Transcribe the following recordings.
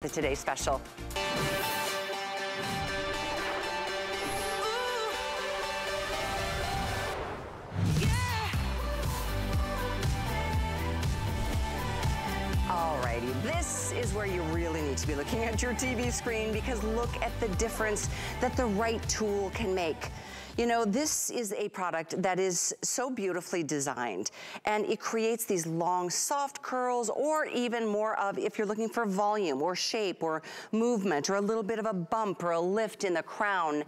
the Today Special. Alrighty, this is where you really need to be looking at your TV screen because look at the difference that the right tool can make. You know, this is a product that is so beautifully designed and it creates these long soft curls or even more of if you're looking for volume or shape or movement or a little bit of a bump or a lift in the crown.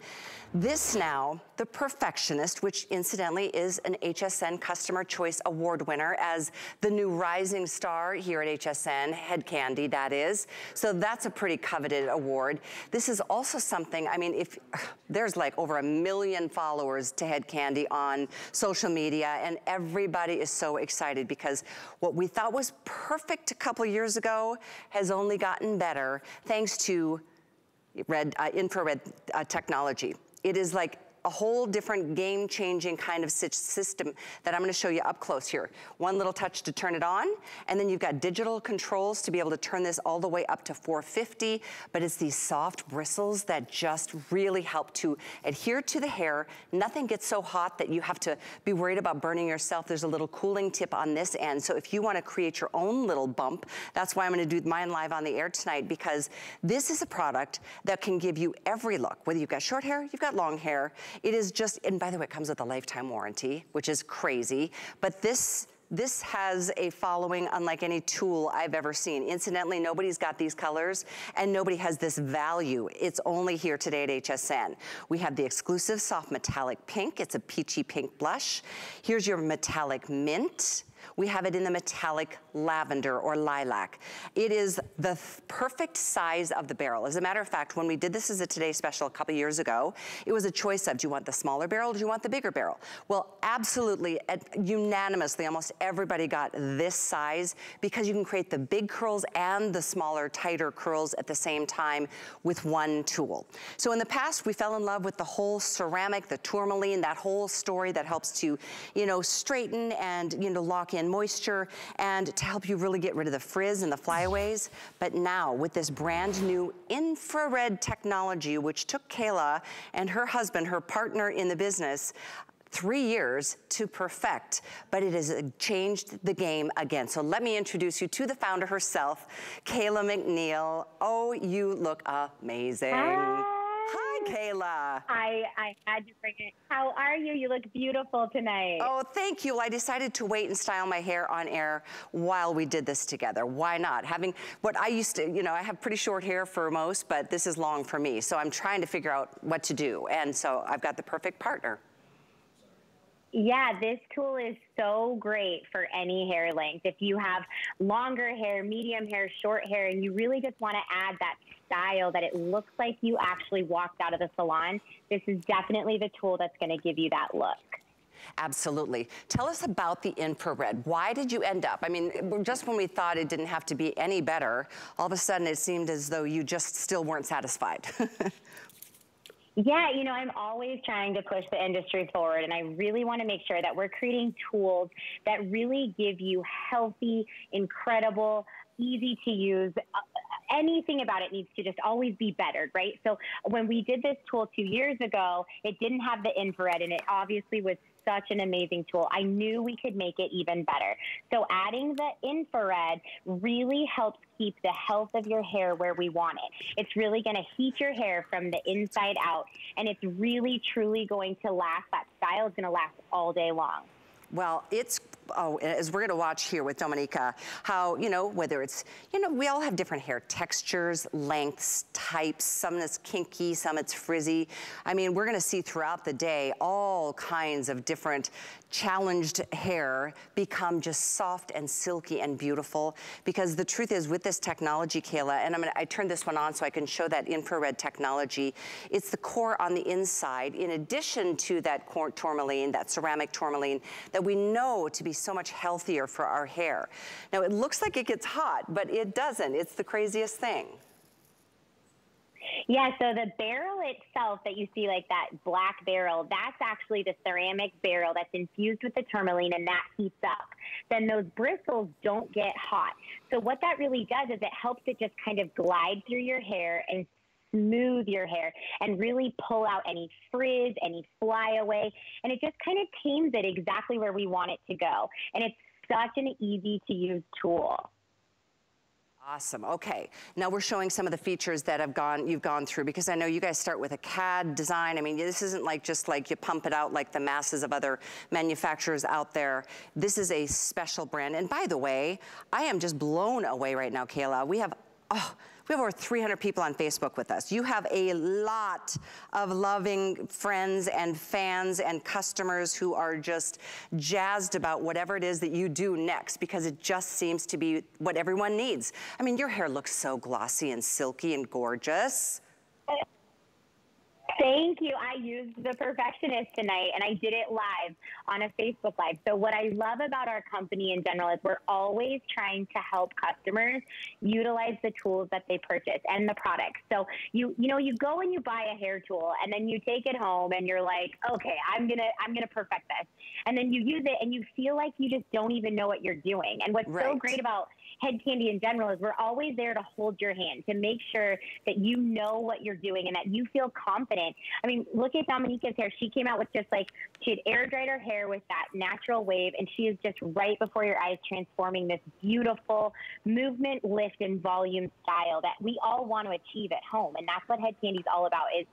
This now, the Perfectionist, which incidentally is an HSN Customer Choice Award winner as the new rising star here at HSN, Head Kandy, that is. So that's a pretty coveted award. This is also something, I mean, if there's like over a million followers to Head Kandy on social media and everybody is so excited because what we thought was perfect a couple years ago has only gotten better thanks to red uh, infrared uh, technology. It is like a whole different game-changing kind of system that I'm gonna show you up close here. One little touch to turn it on, and then you've got digital controls to be able to turn this all the way up to 450, but it's these soft bristles that just really help to adhere to the hair. Nothing gets so hot that you have to be worried about burning yourself. There's a little cooling tip on this end, so if you wanna create your own little bump, that's why I'm gonna do mine live on the air tonight, because this is a product that can give you every look, whether you've got short hair, you've got long hair, it is just, and by the way, it comes with a lifetime warranty, which is crazy. But this this has a following unlike any tool I've ever seen. Incidentally, nobody's got these colors and nobody has this value. It's only here today at HSN. We have the exclusive soft metallic pink. It's a peachy pink blush. Here's your metallic mint. We have it in the metallic lavender or lilac. It is the perfect size of the barrel. As a matter of fact, when we did this as a Today Special a couple years ago, it was a choice of, do you want the smaller barrel, do you want the bigger barrel? Well, absolutely, unanimously, almost everybody got this size because you can create the big curls and the smaller, tighter curls at the same time with one tool. So in the past, we fell in love with the whole ceramic, the tourmaline, that whole story that helps to, you know, straighten and, you know, lock in moisture and to help you really get rid of the frizz and the flyaways. But now with this brand new infrared technology, which took Kayla and her husband, her partner in the business, three years to perfect, but it has changed the game again. So let me introduce you to the founder herself, Kayla McNeil. Oh, you look amazing. Hi. Kayla. I, I had to bring it. How are you? You look beautiful tonight. Oh, thank you. I decided to wait and style my hair on air while we did this together. Why not? Having what I used to, you know, I have pretty short hair for most, but this is long for me. So I'm trying to figure out what to do. And so I've got the perfect partner. Yeah, this tool is so great for any hair length. If you have longer hair, medium hair, short hair, and you really just want to add that style that it looks like you actually walked out of the salon, this is definitely the tool that's going to give you that look. Absolutely. Tell us about the infrared. Why did you end up? I mean, just when we thought it didn't have to be any better, all of a sudden it seemed as though you just still weren't satisfied. Yeah, you know, I'm always trying to push the industry forward, and I really want to make sure that we're creating tools that really give you healthy, incredible, easy to use. Uh, Anything about it needs to just always be bettered, right? So when we did this tool two years ago, it didn't have the infrared, and it obviously was such an amazing tool. I knew we could make it even better. So adding the infrared really helps keep the health of your hair where we want it. It's really going to heat your hair from the inside out, and it's really, truly going to last. That style is going to last all day long. Well, it's oh, as we're gonna watch here with Dominica, how, you know, whether it's, you know, we all have different hair textures, lengths, types, some that's kinky, some it's frizzy. I mean, we're gonna see throughout the day all kinds of different challenged hair become just soft and silky and beautiful because the truth is with this technology, Kayla, and I'm gonna, I turned this one on so I can show that infrared technology, it's the core on the inside in addition to that tourmaline, that ceramic tourmaline that we know to be so much healthier for our hair. Now it looks like it gets hot, but it doesn't. It's the craziest thing. Yeah, so the barrel itself that you see, like that black barrel, that's actually the ceramic barrel that's infused with the tourmaline and that heats up. Then those bristles don't get hot. So what that really does is it helps it just kind of glide through your hair and smooth your hair and really pull out any frizz, any flyaway, and it just kind of tames it exactly where we want it to go. And it's such an easy to use tool. Awesome, okay. Now we're showing some of the features that have gone, you've gone through because I know you guys start with a CAD design. I mean, this isn't like just like you pump it out like the masses of other manufacturers out there. This is a special brand. And by the way, I am just blown away right now, Kayla. We have, oh, we have over 300 people on Facebook with us. You have a lot of loving friends and fans and customers who are just jazzed about whatever it is that you do next because it just seems to be what everyone needs. I mean, your hair looks so glossy and silky and gorgeous. Thank you. I used the perfectionist tonight and I did it live on a Facebook Live. So what I love about our company in general is we're always trying to help customers utilize the tools that they purchase and the products. So you you know you go and you buy a hair tool and then you take it home and you're like, "Okay, I'm going to I'm going to perfect this." And then you use it and you feel like you just don't even know what you're doing. And what's right. so great about Head Kandy in general is we're always there to hold your hand, to make sure that you know what you're doing and that you feel confident. I mean, look at Dominica's hair. She came out with just like, she had air dried her hair with that natural wave, and she is just right before your eyes transforming this beautiful movement, lift, and volume style that we all want to achieve at home. And that's what Head Kandy is all about is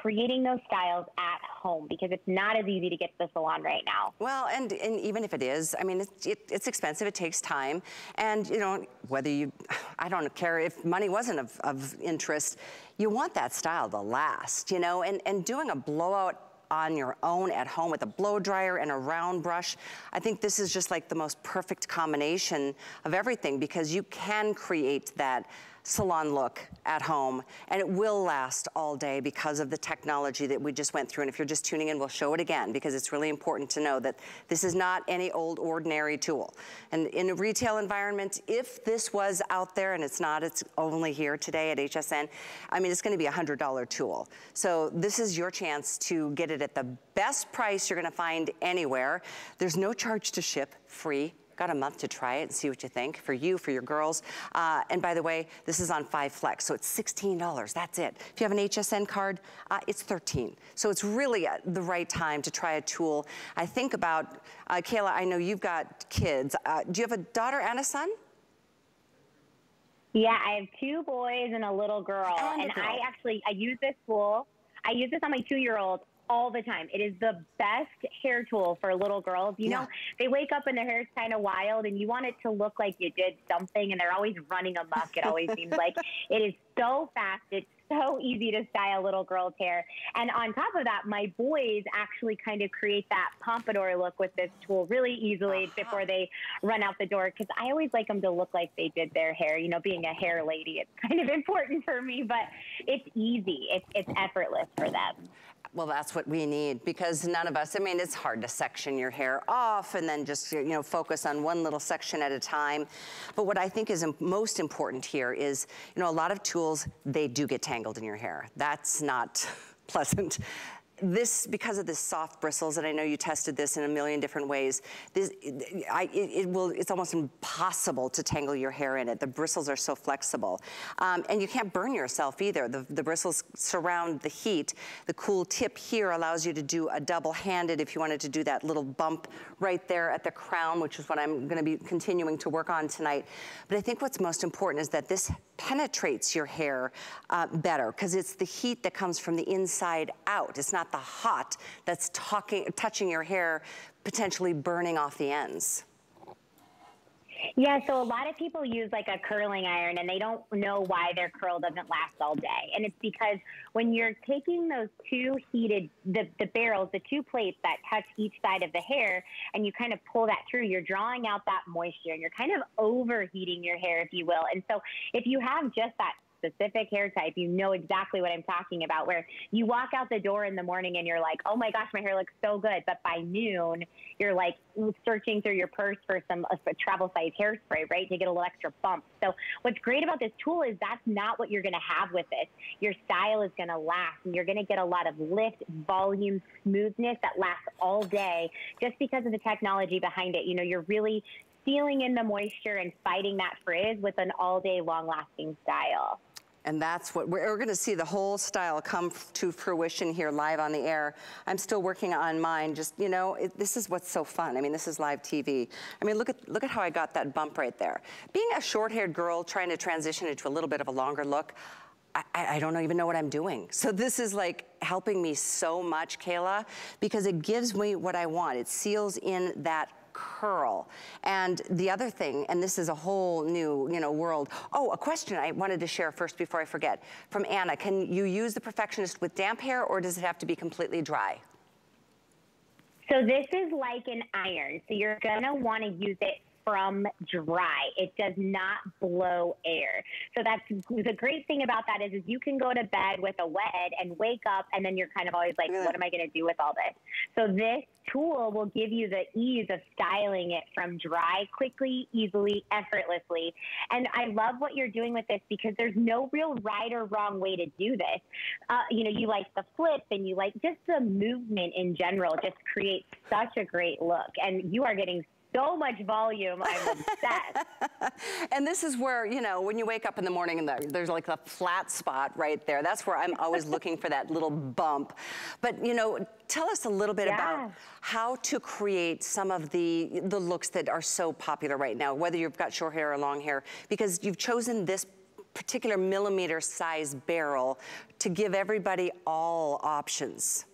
creating those styles at home because it's not as easy to get to the salon right now. Well, and, and even if it is, I mean, it's, it, it's expensive, it takes time. And, you know, whether you, I don't care if money wasn't of, of interest, you want that style to last, you know, and, and doing a blowout on your own at home with a blow dryer and a round brush. I think this is just like the most perfect combination of everything because you can create that salon look at home and it will last all day because of the technology that we just went through. And if you're just tuning in we'll show it again because it's really important to know that this is not any old ordinary tool. And in a retail environment if this was out there and it's not it's only here today at HSN I mean it's going to be a hundred dollar tool. So this is your chance to get it at the best price you're going to find anywhere. There's no charge to ship free got a month to try it and see what you think for you, for your girls. Uh, and by the way, this is on 5 Flex, so it's $16. That's it. If you have an HSN card, uh, it's 13 So it's really uh, the right time to try a tool. I think about, uh, Kayla, I know you've got kids. Uh, do you have a daughter and a son? Yeah, I have two boys and a little girl. And, and girl. I actually, I use this tool. I use this on my two-year-old all the time. It is the best hair tool for little girls. You yeah. know, they wake up and their hair is kind of wild and you want it to look like you did something and they're always running amok. It always seems like it is so fast. It's so easy to style little girl's hair. And on top of that, my boys actually kind of create that pompadour look with this tool really easily uh-huh. before they run out the door. Cause I always like them to look like they did their hair. You know, being a hair lady, it's kind of important for me, but it's easy. It's, it's effortless for them. Well, that's what we need because none of us, I mean, it's hard to section your hair off and then just, you know, focus on one little section at a time. But what I think is most important here is, you know, a lot of tools, they do get tangled in your hair. That's not pleasant this, because of the soft bristles, and I know you tested this in a million different ways, this, I, it, it, will, it's almost impossible to tangle your hair in it. The bristles are so flexible. Um, and you can't burn yourself either. The, the bristles surround the heat. The cool tip here allows you to do a double-handed if you wanted to do that little bump right there at the crown, which is what I'm gonna be continuing to work on tonight. But I think what's most important is that this penetrates your hair uh, better because it's the heat that comes from the inside out. It's not the hot that's talking, touching your hair, potentially burning off the ends. Yeah, so a lot of people use like a curling iron and they don't know why their curl doesn't last all day. And it's because when you're taking those two heated, the, the barrels, the two plates that touch each side of the hair, and you kind of pull that through, you're drawing out that moisture and you're kind of overheating your hair, if you will. And so if you have just that specific hair type, you know exactly what I'm talking about. Where you walk out the door in the morning and you're like, oh my gosh, my hair looks so good. But by noon, you're like searching through your purse for some uh, a travel size hairspray, right, to get a little extra bump. So what's great about this tool is that's not what you're going to have with this. Your style is going to last, and you're going to get a lot of lift, volume, smoothness that lasts all day, just because of the technology behind it. You know, you're really sealing in the moisture and fighting that frizz with an all day long lasting style. And that's what, we're, we're gonna see the whole style come to fruition here live on the air. I'm still working on mine, just, you know, it, this is what's so fun. I mean, this is live TV. I mean, look at, look at how I got that bump right there. Being a short-haired girl trying to transition into a little bit of a longer look, I, I, don't even know what I'm doing. So this is like helping me so much, Kayla, because it gives me what I want. It seals in that curl. And the other thing, and this is a whole new, you know, world. Oh, a question I wanted to share first before I forget. From Anna, can you use the Perfectionist with damp hair or does it have to be completely dry? So this is like an iron. So you're gonna wanna use it from dry. It does not blow air. So that's the great thing about that is, is you can go to bed with a wet head and wake up and then you're kind of always like, what am I going to do with all this? So this tool will give you the ease of styling it from dry quickly, easily, effortlessly. And I love what you're doing with this because there's no real right or wrong way to do this. Uh, you know, you like the flip and you like just the movement in general just creates such a great look. And you are getting so much volume. I'm obsessed. and this is where, you know, when you wake up in the morning and there's like a flat spot right there, that's where I'm always looking for that little bump. But, you know, tell us a little bit yeah. about how to create some of the, the looks that are so popular right now, whether you've got short hair or long hair, because you've chosen this particular millimeter size barrel to give everybody all options.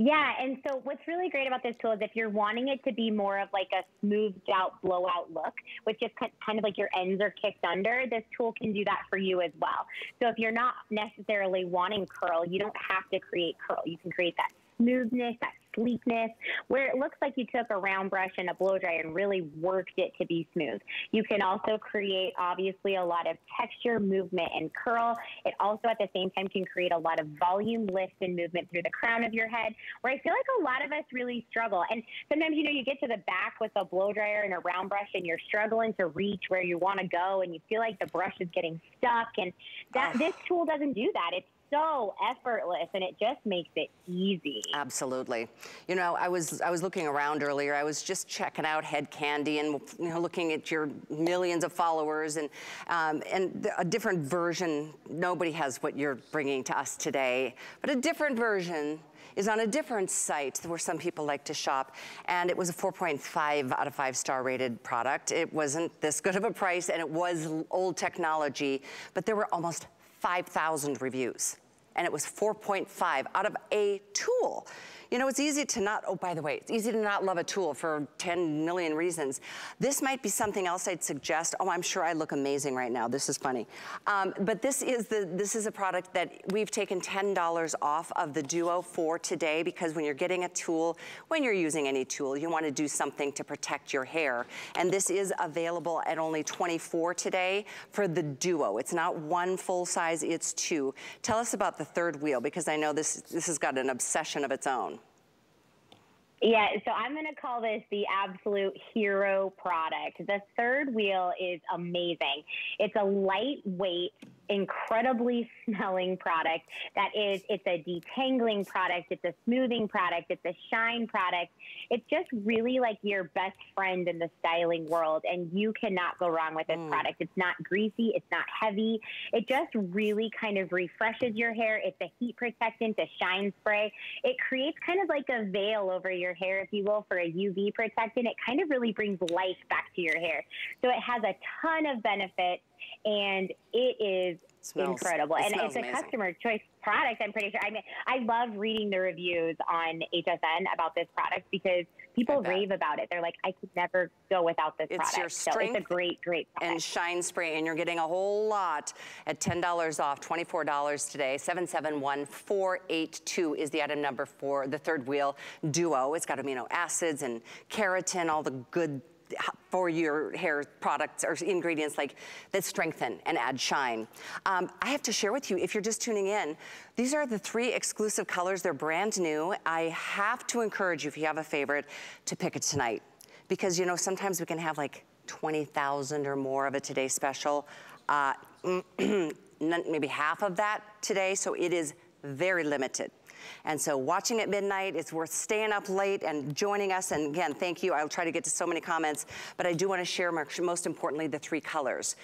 Yeah, and so what's really great about this tool is if you're wanting it to be more of like a smoothed out blowout look, which is kind of like your ends are kicked under, this tool can do that for you as well. So if you're not necessarily wanting curl, you don't have to create curl. You can create that smoothness, that sleekness, where it looks like you took a round brush and a blow dryer and really worked it to be smooth. You can also create, obviously, a lot of texture, movement, and curl. It also, at the same time, can create a lot of volume, lift, and movement through the crown of your head, where I feel like a lot of us really struggle. And sometimes, you know, you get to the back with a blow dryer and a round brush and you're struggling to reach where you want to go and you feel like the brush is getting stuck. And that ah. this tool doesn't do that. It's so effortless and it just makes it easy. Absolutely. You know, I was I was looking around earlier. I was just checking out Head Kandy and you know looking at your millions of followers and um, and a different version. Nobody has what you're bringing to us today, but a different version is on a different site where some people like to shop. And it was a 4.5 out of five star rated product. It wasn't this good of a price and it was old technology, but there were almost 5,000 reviews and it was 4.5 out of a tool. You know, it's easy to not, oh, by the way, it's easy to not love a tool for 10 million reasons. This might be something else I'd suggest. Oh, I'm sure I look amazing right now. This is funny. Um, but this is the this is a product that we've taken $10 off of the Duo for today because when you're getting a tool, when you're using any tool, you want to do something to protect your hair. And this is available at only 24 today for the Duo. It's not one full size, it's two. Tell us about the third wheel because I know this, this has got an obsession of its own. Yeah, so I'm going to call this the absolute hero product. The third wheel is amazing. It's a lightweight incredibly smelling product that is it's a detangling product it's a smoothing product it's a shine product. It's just really like your best friend in the styling world and you cannot go wrong with this mm. product. It's not greasy it's not heavy. It just really kind of refreshes your hair. It's a heat protectant a shine spray. It creates kind of like a veil over your hair if you will for a uv protectant. It kind of really brings life back to your hair. So it has a ton of benefits and it is smells, incredible. It and it's a customer choice product, I'm pretty sure. I mean, I love reading the reviews on HSN about this product because people rave about it. They're like, I could never go without this it's product. Your strength so it's a great, great product. And shine spray, and you're getting a whole lot at $10 off, $24 today. 771482 is the item number for the third wheel duo. It's got amino acids and keratin, all the good for your hair products or ingredients like that strengthen and add shine. Um, I have to share with you, if you're just tuning in, these are the three exclusive colors. They're brand new. I have to encourage you, if you have a favorite, to pick it tonight. Because, you know, sometimes we can have like 20,000 or more of a Today Special. Uh, maybe half of that today, so it is very limited. And so watching at midnight, it's worth staying up late and joining us. And again, thank you. I'll try to get to so many comments, but I do want to share most importantly the three colors.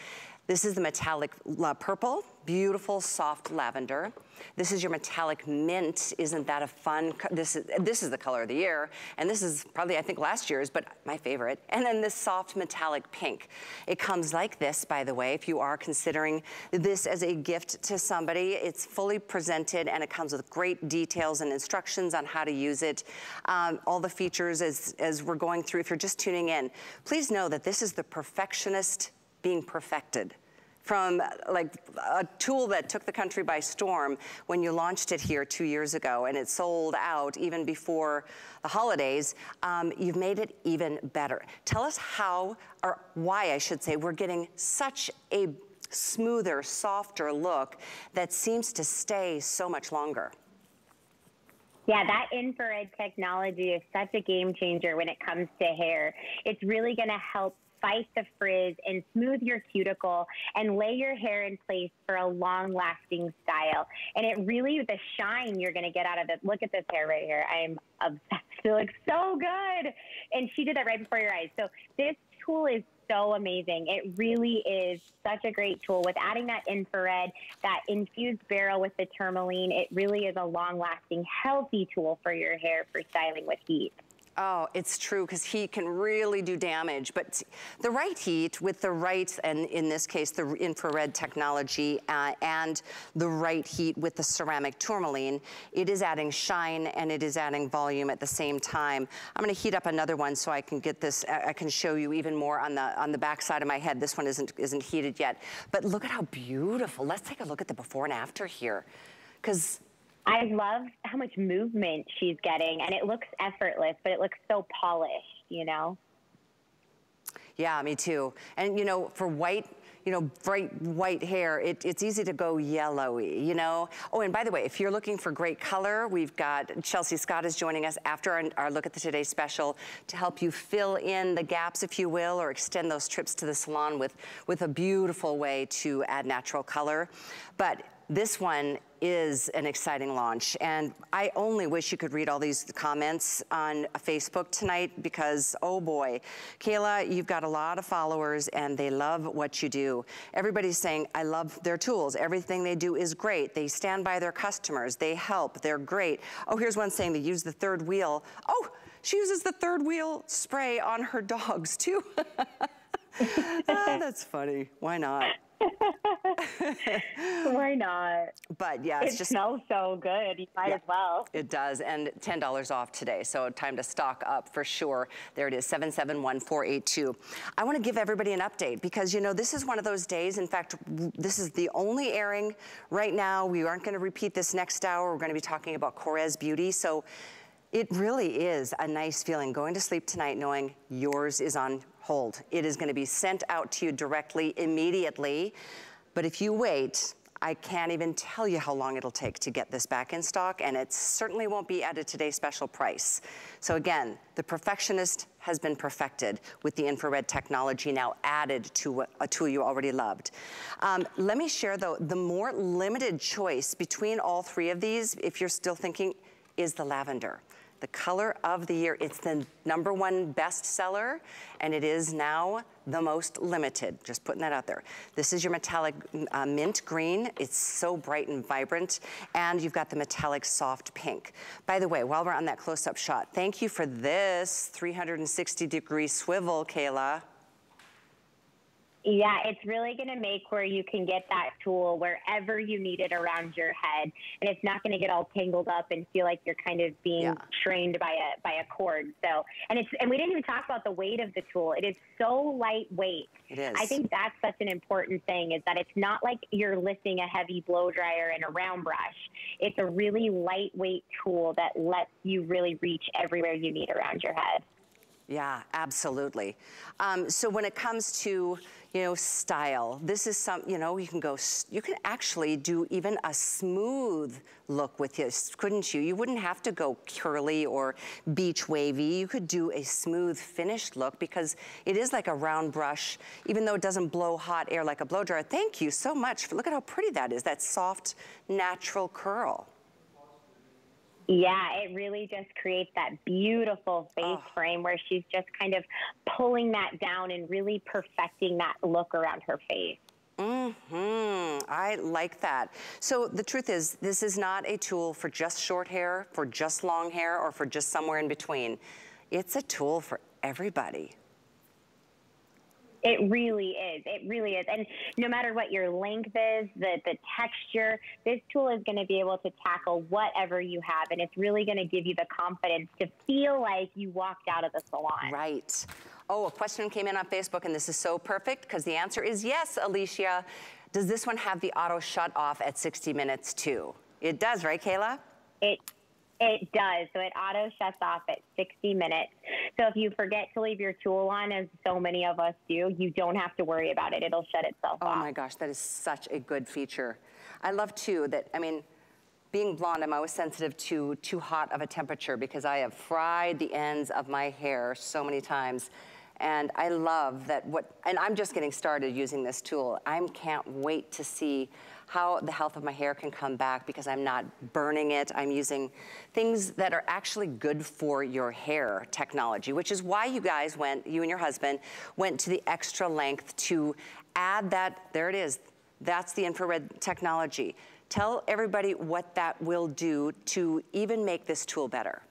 This is the metallic purple, beautiful soft lavender. This is your metallic mint. Isn't that a fun, this is, this is the color of the year. And this is probably, I think, last year's, but my favorite. And then this soft metallic pink. It comes like this, by the way, if you are considering this as a gift to somebody. It's fully presented and it comes with great details and instructions on how to use it. Um, all the features as, as we're going through, if you're just tuning in, please know that this is the perfectionist being perfected from like a tool that took the country by storm when you launched it here two years ago and it sold out even before the holidays, um, you've made it even better. Tell us how, or why I should say, we're getting such a smoother, softer look that seems to stay so much longer. Yeah, that infrared technology is such a game changer when it comes to hair. It's really going to help fight the frizz and smooth your cuticle and lay your hair in place for a long lasting style. And it really, the shine you're going to get out of it. Look at this hair right here. I'm obsessed. It looks so good. And she did that right before your eyes. So this tool is so amazing. It really is such a great tool. With adding that infrared, that infused barrel with the tourmaline, it really is a long lasting, healthy tool for your hair for styling with heat. Oh, it's true, because heat can really do damage. But the right heat with the right, and in this case, the infrared technology, uh, and the right heat with the ceramic tourmaline, it is adding shine and it is adding volume at the same time. I'm gonna heat up another one so I can get this, I can show you even more on the on the back side of my head. This one isn't, isn't heated yet. But look at how beautiful. Let's take a look at the before and after here. Because I love how much movement she's getting, and it looks effortless, but it looks so polished, you know? Yeah, me too. And, you know, for white, you know, bright white hair, it, it's easy to go yellowy, you know? Oh, and by the way, if you're looking for great color, we've got Chelsea Scott is joining us after our, our, look at the Today Special to help you fill in the gaps, if you will, or extend those trips to the salon with, with a beautiful way to add natural color. But this one is an exciting launch. And I only wish you could read all these comments on Facebook tonight because, oh boy, Kayla, you've got a lot of followers and they love what you do. Everybody's saying, I love their tools. Everything they do is great. They stand by their customers. They help. They're great. Oh, here's one saying they use the third wheel. Oh, she uses the third wheel spray on her dogs too. oh, that's funny. Why not? Why not? But yeah, it's it just smells so good. You might yeah, as well. It does, and ten dollars off today. So time to stock up for sure. There it is, seven seven one four eight two. I want to give everybody an update because you know this is one of those days. In fact, this is the only airing right now. We aren't going to repeat this next hour. We're going to be talking about Korres Beauty. So. It really is a nice feeling going to sleep tonight knowing yours is on hold. It is gonna be sent out to you directly immediately. But if you wait, I can't even tell you how long it'll take to get this back in stock, and it certainly won't be at a today special price. So again, the Perfectionist has been perfected with the infrared technology now added to a tool you already loved. Um, let me share though, the more limited choice between all three of these, if you're still thinking, is the lavender the color of the year. It's the number one bestseller, and it is now the most limited. Just putting that out there. This is your metallic uh, mint green. It's so bright and vibrant, and you've got the metallic soft pink. By the way, while we're on that close-up shot, thank you for this 360 degree swivel, Kayla. Yeah, it's really going to make where you can get that tool wherever you need it around your head, and it's not going to get all tangled up and feel like you're kind of being yeah. trained by a by a cord. So, and it's and we didn't even talk about the weight of the tool. It is so lightweight. It is. I think that's such an important thing is that it's not like you're lifting a heavy blow dryer and a round brush. It's a really lightweight tool that lets you really reach everywhere you need around your head. Yeah, absolutely. Um, so when it comes to, you know, style, this is some, you know, you can go, you can actually do even a smooth look with this, couldn't you? You wouldn't have to go curly or beach wavy. You could do a smooth finished look because it is like a round brush, even though it doesn't blow hot air like a blow dryer. Thank you so much. Look at how pretty that is, that soft, natural curl. Yeah, it really just creates that beautiful face oh. frame where she's just kind of pulling that down and really perfecting that look around her face. Mm-hmm. I like that. So the truth is, this is not a tool for just short hair, for just long hair, or for just somewhere in between. It's a tool for everybody. It really is. It really is. And no matter what your length is, the, the texture, this tool is going to be able to tackle whatever you have. And it's really going to give you the confidence to feel like you walked out of the salon. Right. Oh, a question came in on Facebook, and this is so perfect because the answer is yes, Alicia. Does this one have the auto shut off at 60 minutes too? It does, right, Kayla? It it does. So it auto shuts off at 60 minutes. So if you forget to leave your tool on, as so many of us do, you don't have to worry about it. It'll shut itself oh off. Oh my gosh, that is such a good feature. I love too that, I mean, being blonde, I'm always sensitive to too hot of a temperature because I have fried the ends of my hair so many times. And I love that what, and I'm just getting started using this tool. I can't wait to see how the health of my hair can come back because I'm not burning it. I'm using things that are actually good for your hair technology, which is why you guys went, you and your husband, went to the extra length to add that, there it is, that's the infrared technology. Tell everybody what that will do to even make this tool better.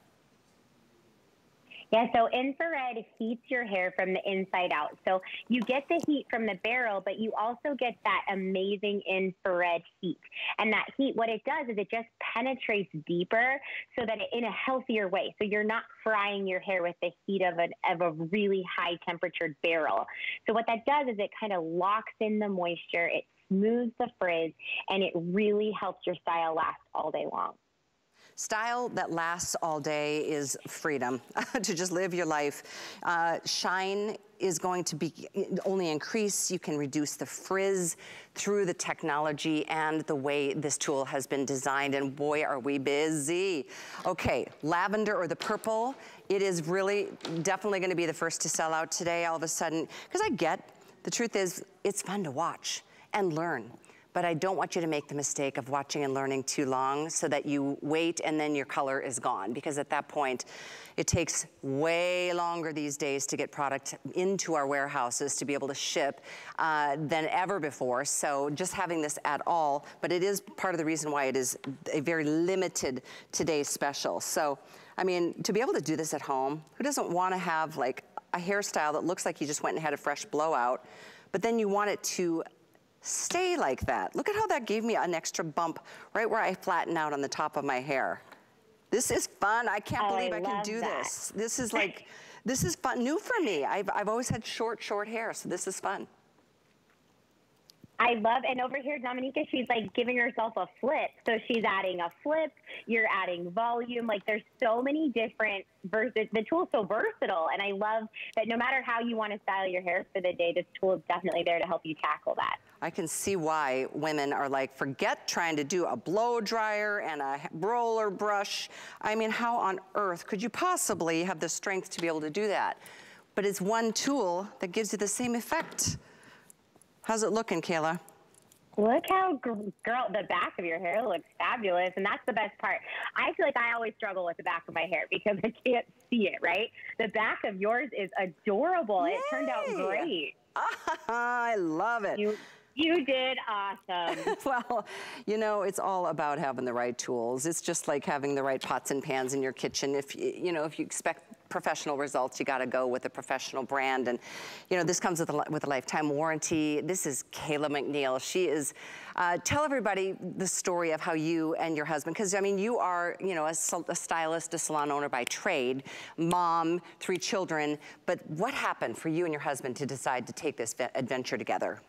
Yeah, so infrared heats your hair from the inside out. So you get the heat from the barrel, but you also get that amazing infrared heat. And that heat, what it does is it just penetrates deeper so that it, in a healthier way. So you're not frying your hair with the heat of, an, of a really high temperatured barrel. So what that does is it kind of locks in the moisture, it smooths the frizz, and it really helps your style last all day long. Style that lasts all day is freedom to just live your life. Uh, shine is going to be only increase. You can reduce the frizz through the technology and the way this tool has been designed. And boy, are we busy. Okay, lavender or the purple. It is really definitely gonna be the first to sell out today all of a sudden. Because I get, the truth is, it's fun to watch and learn but I don't want you to make the mistake of watching and learning too long so that you wait and then your color is gone because at that point it takes way longer these days to get product into our warehouses to be able to ship uh, than ever before. So just having this at all, but it is part of the reason why it is a very limited today's special. So, I mean, to be able to do this at home, who doesn't wanna have like a hairstyle that looks like you just went and had a fresh blowout, but then you want it to stay like that. Look at how that gave me an extra bump right where I flatten out on the top of my hair. This is fun. I can't oh, believe I, I can do that. this. This is like, this is fun, new for me. I've, I've always had short, short hair, so this is fun. I love, and over here, Dominica, she's like giving herself a flip. So she's adding a flip, you're adding volume. Like there's so many different versus the tool's so versatile. And I love that no matter how you want to style your hair for the day, this tool is definitely there to help you tackle that. I can see why women are like, forget trying to do a blow dryer and a roller brush. I mean, how on earth could you possibly have the strength to be able to do that? But it's one tool that gives you the same effect. How's it looking, Kayla? Look how, girl, the back of your hair looks fabulous. And that's the best part. I feel like I always struggle with the back of my hair because I can't see it, right? The back of yours is adorable. Yay. It turned out great. I love it. You, you did awesome. well, you know, it's all about having the right tools. It's just like having the right pots and pans in your kitchen. If, you know, if you expect professional results, you gotta go with a professional brand. And, you know, this comes with a, with a lifetime warranty. This is Kayla McNeil. She is, uh, tell everybody the story of how you and your husband, because I mean, you are, you know, a, a stylist, a salon owner by trade, mom, three children, but what happened for you and your husband to decide to take this adventure together?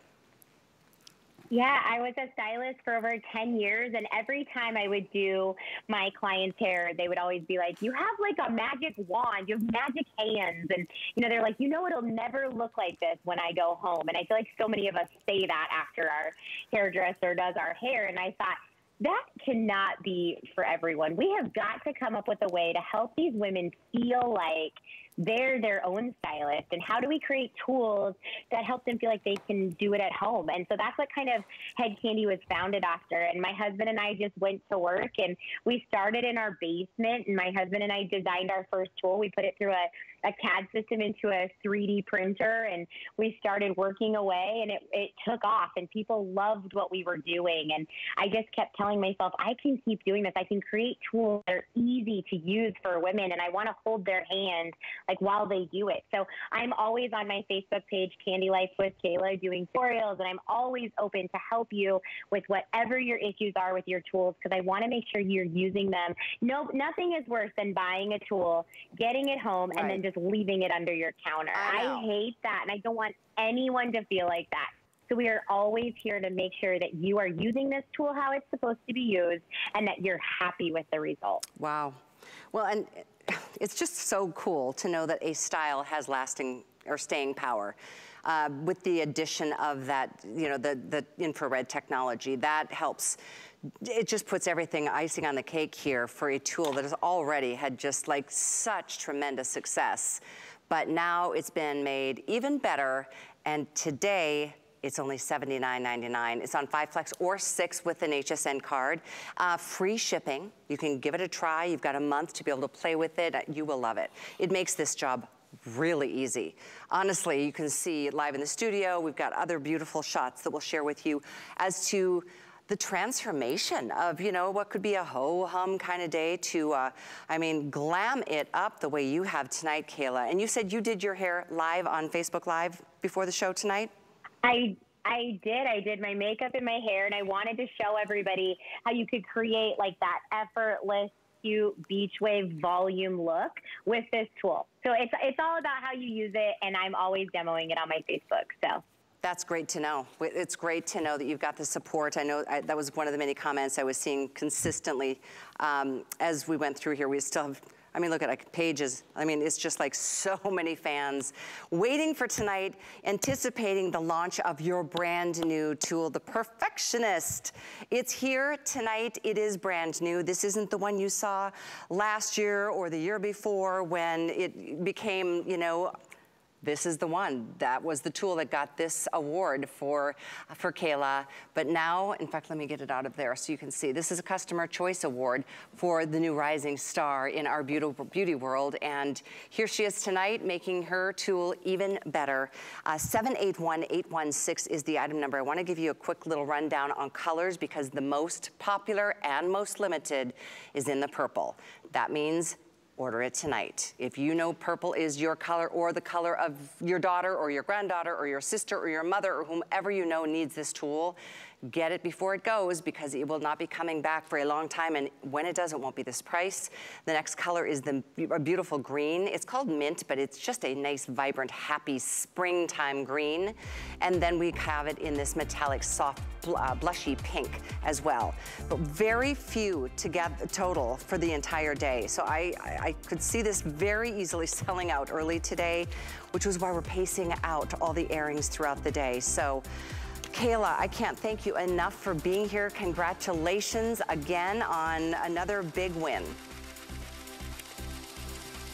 Yeah, I was a stylist for over 10 years, and every time I would do my clients' hair, they would always be like, You have like a magic wand, you have magic hands. And, you know, they're like, You know, it'll never look like this when I go home. And I feel like so many of us say that after our hairdresser does our hair. And I thought, that cannot be for everyone. We have got to come up with a way to help these women feel like they're their own stylist. And how do we create tools that help them feel like they can do it at home? And so that's what kind of Head Kandy was founded after. And my husband and i just went to work and we started in our basement. And my husband and i designed our first tool. We put it through a a CAD system into a 3D printer and we started working away and it, it took off and people loved what we were doing. And I just kept telling myself, I can keep doing this. I can create tools that are easy to use for women and I want to hold their hand like while they do it. So I'm always on my Facebook page, Candy Life with Kayla, doing tutorials and I'm always open to help you with whatever your issues are with your tools because I want to make sure you're using them. No, nothing is worse than buying a tool, getting it home, right. and then just just leaving it under your counter. I, I hate that, and I don't want anyone to feel like that. So we are always here to make sure that you are using this tool how it's supposed to be used and that you're happy with the result. Wow. Well, and it's just so cool to know that a style has lasting or staying power. Uh, with the addition of that, you know, the, the infrared technology, that helps it just puts everything icing on the cake here for a tool that has already had just like such tremendous success. But now it's been made even better. And today, it's only $79.99. It's on five flex or six with an HSN card. Uh, free shipping. You can give it a try. You've got a month to be able to play with it. You will love it. It makes this job really easy. Honestly, you can see live in the studio. We've got other beautiful shots that we'll share with you as to the transformation of, you know, what could be a ho-hum kind of day to, uh, I mean, glam it up the way you have tonight, Kayla. And you said you did your hair live on Facebook Live before the show tonight? I I did. I did my makeup and my hair, and I wanted to show everybody how you could create like that effortless, cute beach wave volume look with this tool. So it's it's all about how you use it, and I'm always demoing it on my Facebook. So. That's great to know. It's great to know that you've got the support. I know I, that was one of the many comments I was seeing consistently um, as we went through here. We still have I mean, look at like pages. I mean, it's just like so many fans waiting for tonight, anticipating the launch of your brand new tool, the Perfectionist. It's here tonight. It is brand new. This isn't the one you saw last year or the year before when it became, you know, this is the one. That was the tool that got this award for, for Kayla. But now, in fact, let me get it out of there so you can see. This is a Customer Choice Award for the new rising star in our beautiful beauty world. And here she is tonight, making her tool even better. Uh, 781816 is the item number. I want to give you a quick little rundown on colors because the most popular and most limited is in the purple. That means order it tonight. If you know purple is your color or the color of your daughter or your granddaughter or your sister or your mother or whomever you know needs this tool, get it before it goes because it will not be coming back for a long time. And when it does, it won't be this price. The next color is the beautiful green. It's called mint, but it's just a nice, vibrant, happy springtime green. And then we have it in this metallic, soft, uh, blushy pink as well. But very few to together total for the entire day. So I, I could see this very easily selling out early today, which was why we're pacing out all the airings throughout the day. So Kayla, I can't thank you enough for being here. Congratulations again on another big win.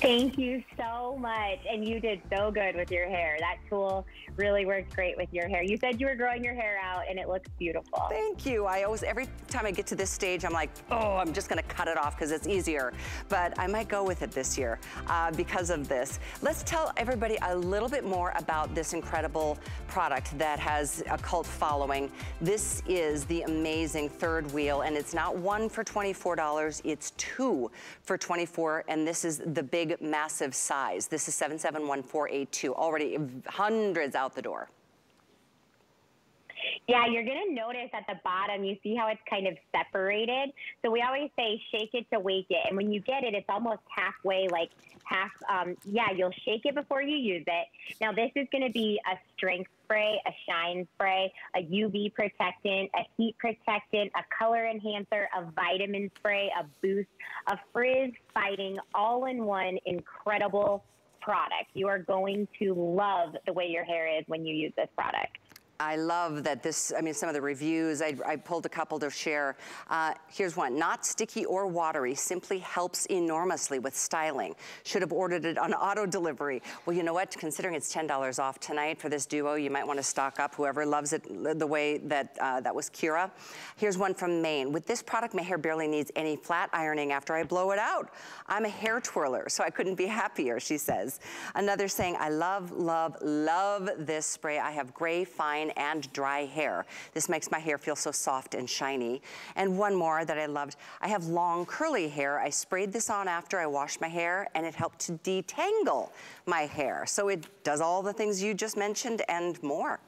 Thank you so much. And you did so good with your hair. That tool really works great with your hair. You said you were growing your hair out and it looks beautiful. Thank you. I always, every time I get to this stage, I'm like, oh, I'm just gonna cut it off because it's easier. But I might go with it this year uh, because of this. Let's tell everybody a little bit more about this incredible product that has a cult following. This is the amazing third wheel and it's not one for $24, it's two for 24 and this is the big massive size. This is 771482, already hundreds out the door. Yeah, you're going to notice at the bottom, you see how it's kind of separated. So we always say shake it to wake it. And when you get it, it's almost halfway, like half, um, yeah, you'll shake it before you use it. Now, this is going to be a strength spray, a shine spray, a UV protectant, a heat protectant, a color enhancer, a vitamin spray, a boost, a frizz fighting all in one incredible product. You are going to love the way your hair is when you use this product. I love that this, I mean, some of the reviews, I, I pulled a couple to share. Uh, here's one, not sticky or watery, simply helps enormously with styling. Should have ordered it on auto delivery. Well, you know what, considering it's $10 off tonight for this duo, you might wanna stock up, whoever loves it the way that uh, that was Kira. Here's one from Maine. With this product, my hair barely needs any flat ironing after I blow it out. I'm a hair twirler, so I couldn't be happier, she says. Another saying, I love, love, love this spray. I have gray, fine, and dry hair. This makes my hair feel so soft and shiny. And one more that I loved, I have long curly hair. I sprayed this on after I washed my hair and it helped to detangle my hair. So it does all the things you just mentioned and more.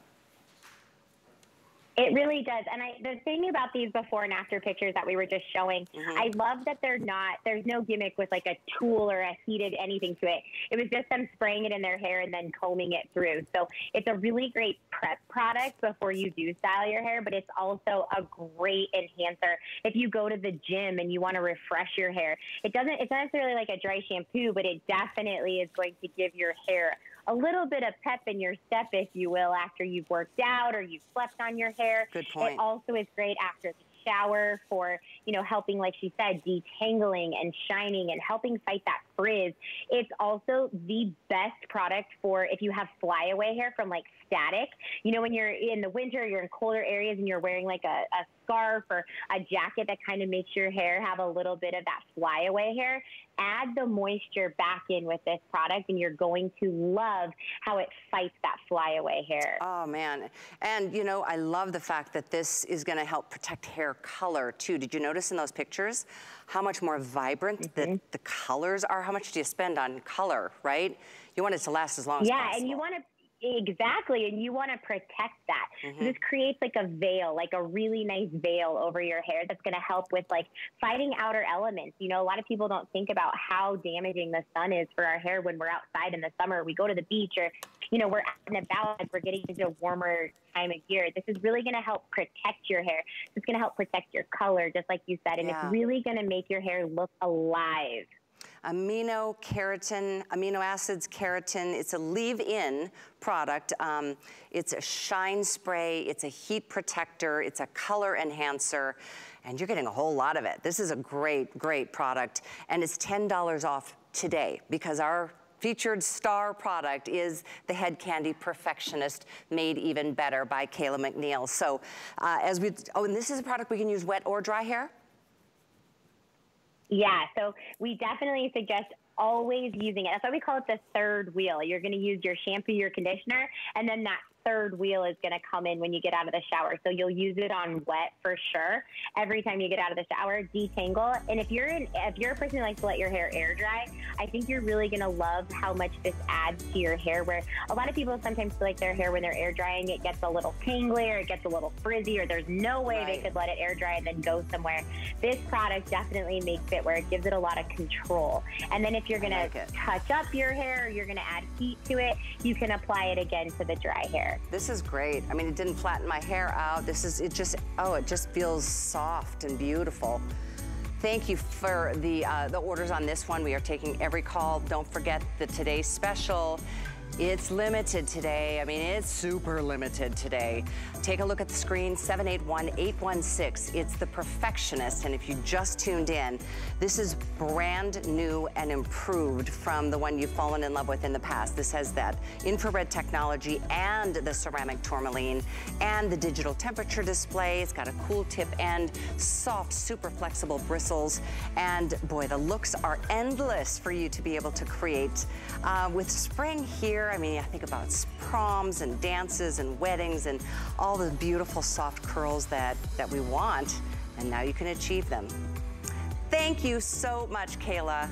It really does. And I, the thing about these before and after pictures that we were just showing, mm-hmm. I love that they're not, there's no gimmick with like a tool or a heated anything to it. It was just them spraying it in their hair and then combing it through. So it's a really great prep product before you do style your hair, but it's also a great enhancer. If you go to the gym and you want to refresh your hair, it doesn't, it's not necessarily like a dry shampoo, but it definitely is going to give your hair a little bit of pep in your step, if you will, after you've worked out or you've slept on your hair. Good point. It also is great after the shower for, you know, helping, like she said, detangling and shining and helping fight that frizz. It's also the best product for if you have flyaway hair from like static. You know, when you're in the winter, you're in colder areas and you're wearing like a, a scarf or a jacket that kind of makes your hair have a little bit of that flyaway hair, add the moisture back in with this product and you're going to love how it fights that flyaway hair. Oh man. And you know, I love the fact that this is gonna help protect hair color too. Did you notice in those pictures how much more vibrant mm -hmm. the, mm-hmm. the colors are? How much do you spend on color, right? You want it to last as long yeah, as possible. Yeah, and you want to Exactly, and you want to protect that. Mm-hmm. So this creates like a veil, like a really nice veil over your hair that's going to help with like fighting outer elements. You know, a lot of people don't think about how damaging the sun is for our hair when we're outside in the summer. We go to the beach or, you know, we're out and about we're getting into a warmer time of year. This is really going to help protect your hair. It's going to help protect your color, just like you said, and yeah. it's really going to make your hair look alive amino keratin, amino acids, keratin. It's a leave-in product. Um, it's a shine spray. It's a heat protector. It's a color enhancer. And you're getting a whole lot of it. This is a great, great product. And it's $10 off today because our featured star product is the Head Kandy Perfectionist Made Even Better by Kayla McNeil. So uh, as we, oh, and this is a product we can use wet or dry hair? Yeah, so we definitely suggest always using it. That's why we call it the third wheel. You're going to use your shampoo, your conditioner, and then that third wheel is going to come in when you get out of the shower. So you'll use it on wet for sure. Every time you get out of the shower, detangle. And if you're in, if you're a person who likes to let your hair air dry, I think you're really going to love how much this adds to your hair. Where a lot of people sometimes feel like their hair when they're air drying, it gets a little tangly or it gets a little frizzy or there's no way right. they could let it air dry and then go somewhere. This product definitely makes it where it gives it a lot of control. And then if you're going like to touch up your hair or you're going to add heat to it, you can apply it again to the dry hair. This is great. I mean, it didn't flatten my hair out. This is, it just, oh, it just feels soft and beautiful. Thank you for the, uh, the orders on this one. We are taking every call. Don't forget the today's special it's limited today. I mean, it's super limited today. Take a look at the screen, 781-816. It's the Perfectionist, and if you just tuned in, this is brand new and improved from the one you've fallen in love with in the past. This has that infrared technology and the ceramic tourmaline and the digital temperature display. It's got a cool tip end, soft, super flexible bristles, and boy, the looks are endless for you to be able to create. Uh, with spring here, I mean, I think about proms and dances and weddings and all the beautiful soft curls that, that we want, and now you can achieve them. Thank you so much, Kayla.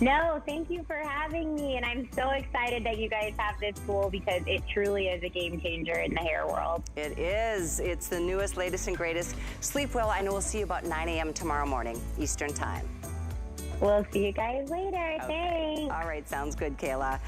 No, thank you for having me. And I'm so excited that you guys have this tool because it truly is a game changer in the hair world. It is. It's the newest, latest, and greatest. Sleep well. I know we'll see you about 9 a.m. tomorrow morning, Eastern Time. We'll see you guys later. Okay. Thanks. All right, sounds good, Kayla.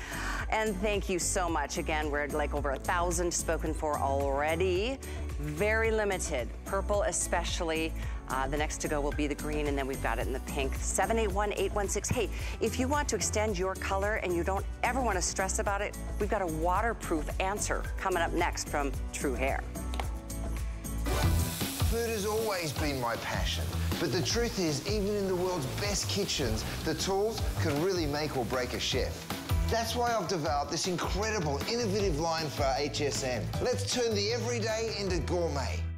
And thank you so much. Again, we're like over a thousand spoken for already. Very limited, purple especially. Uh, the next to go will be the green, and then we've got it in the pink. 781-816. Hey, if you want to extend your color and you don't ever want to stress about it, we've got a waterproof answer coming up next from True Hair. Food has always been my passion. But the truth is, even in the world's best kitchens, the tools can really make or break a chef. That's why I've developed this incredible, innovative line for HSN. Let's turn the everyday into gourmet.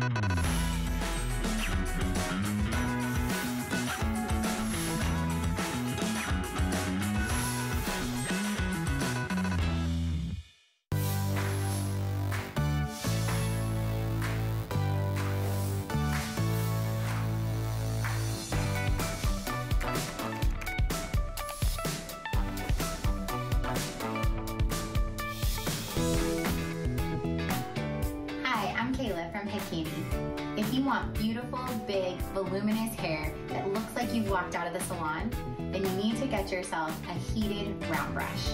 we voluminous hair that looks like you've walked out of the salon, then you need to get yourself a heated round brush.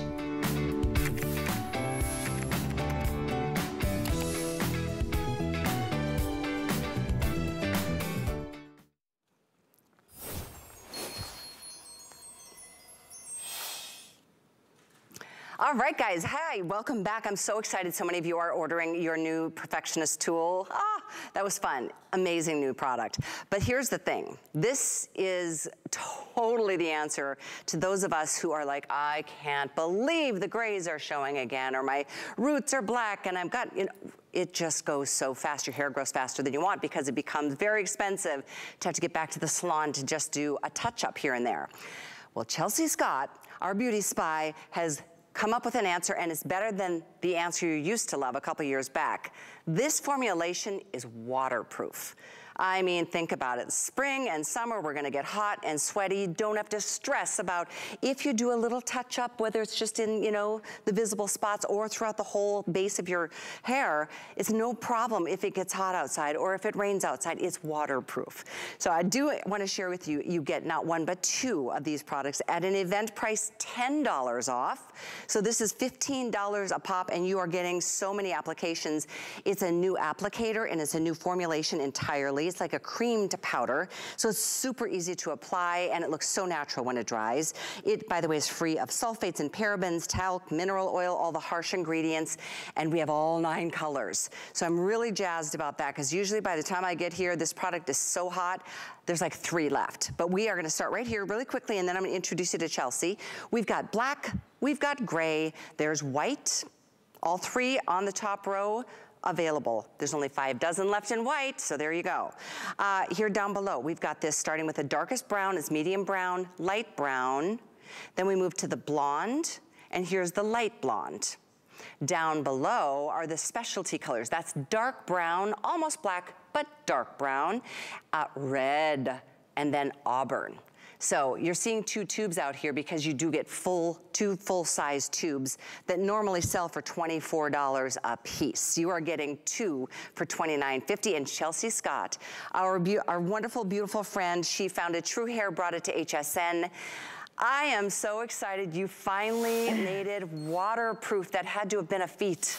All right, guys. Welcome back. I'm so excited so many of you are ordering your new Perfectionist tool. Ah, that was fun. Amazing new product. But here's the thing. This is totally the answer to those of us who are like, I can't believe the grays are showing again, or my roots are black, and I've got, you know, it just goes so fast. Your hair grows faster than you want because it becomes very expensive to have to get back to the salon to just do a touch up here and there. Well, Chelsea Scott, our beauty spy, has come up with an answer and it's better than the answer you used to love a couple years back. This formulation is waterproof. I mean, think about it. Spring and summer, we're gonna get hot and sweaty. Don't have to stress about if you do a little touch up, whether it's just in, you know, the visible spots or throughout the whole base of your hair, it's no problem if it gets hot outside or if it rains outside, it's waterproof. So I do wanna share with you, you get not one, but two of these products at an event price $10 off. So this is $15 a pop and you are getting so many applications. It's a new applicator and it's a new formulation entirely. It's like a cream to powder. So it's super easy to apply and it looks so natural when it dries. It, by the way, is free of sulfates and parabens, talc, mineral oil, all the harsh ingredients. And we have all nine colors. So I'm really jazzed about that because usually by the time I get here, this product is so hot, there's like three left. But we are gonna start right here really quickly and then I'm gonna introduce you to Chelsea. We've got black, we've got gray, there's white, all three on the top row available. There's only five dozen left in white, so there you go. Uh, here down below, we've got this starting with the darkest brown is medium brown, light brown. Then we move to the blonde, and here's the light blonde. Down below are the specialty colors. That's dark brown, almost black, but dark brown, uh, red, and then auburn. So you're seeing two tubes out here because you do get full, two full-size tubes that normally sell for $24 a piece. You are getting two for $29.50. And Chelsea Scott, our, our wonderful, beautiful friend, she founded True Hair, brought it to HSN. I am so excited you finally made it waterproof. That had to have been a feat.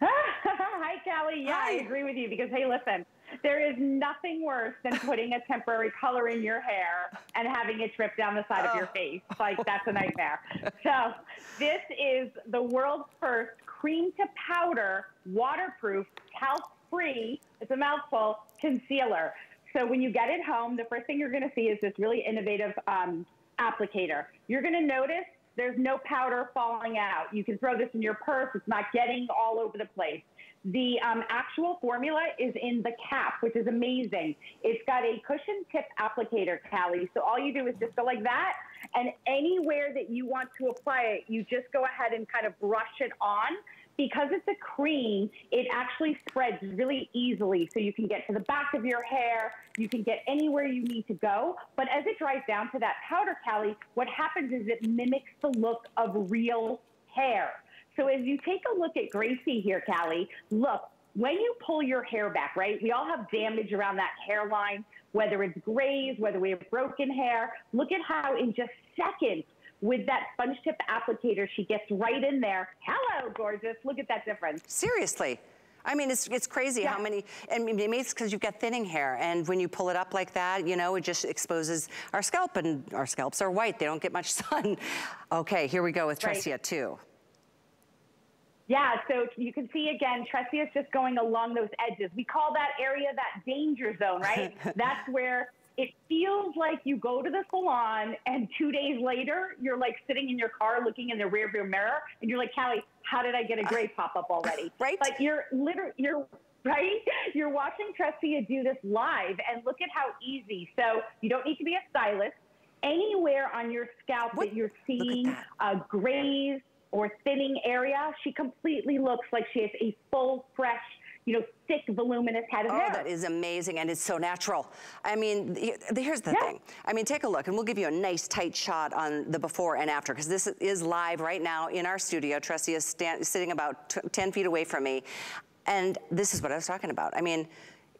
Hi, Callie. Yeah, Hi. I agree with you because, hey, listen, there is nothing worse than putting a temporary color in your hair and having it drip down the side oh. of your face. Like, that's a nightmare. so, this is the world's first cream to powder, waterproof, talc free, it's a mouthful, concealer. So, when you get it home, the first thing you're going to see is this really innovative um, applicator. You're going to notice There's no powder falling out. You can throw this in your purse. It's not getting all over the place. The um, actual formula is in the cap, which is amazing. It's got a cushion tip applicator, Callie. So all you do is just go like that, and anywhere that you want to apply it, you just go ahead and kind of brush it on because it's a cream, it actually spreads really easily. So you can get to the back of your hair, you can get anywhere you need to go. But as it dries down to that powder, Callie, what happens is it mimics the look of real hair. So as you take a look at Gracie here, Callie, look, when you pull your hair back, right? We all have damage around that hairline, whether it's grays, whether we have broken hair. Look at how in just seconds with that sponge tip applicator, she gets right in there. Hello, gorgeous. Look at that difference. Seriously. I mean, it's, it's crazy yeah. how many, and maybe it's because you've got thinning hair, and when you pull it up like that, you know, it just exposes our scalp, and our scalps are white. They don't get much sun. Okay, here we go with Tressia right. too. Yeah, so you can see again, Tressia's just going along those edges. We call that area that danger zone, right? That's where it feels like you go to the salon and two days later you're like sitting in your car looking in the rearview mirror and you're like, Callie, how did I get a gray pop up already? right. Like you're literally you're right? You're watching Tressia do this live and look at how easy. So you don't need to be a stylist. Anywhere on your scalp what? that you're seeing a graze or thinning area, she completely looks like she has a full, fresh you know, thick, voluminous head of hair. oh, hair. that is amazing, and it's so natural. I mean, here's the yeah. thing. I mean, take a look, and we'll give you a nice, tight shot on the before and after, because this is live right now in our studio. Tressie is sitting about 10 feet away from me, and this is what I was talking about. I mean,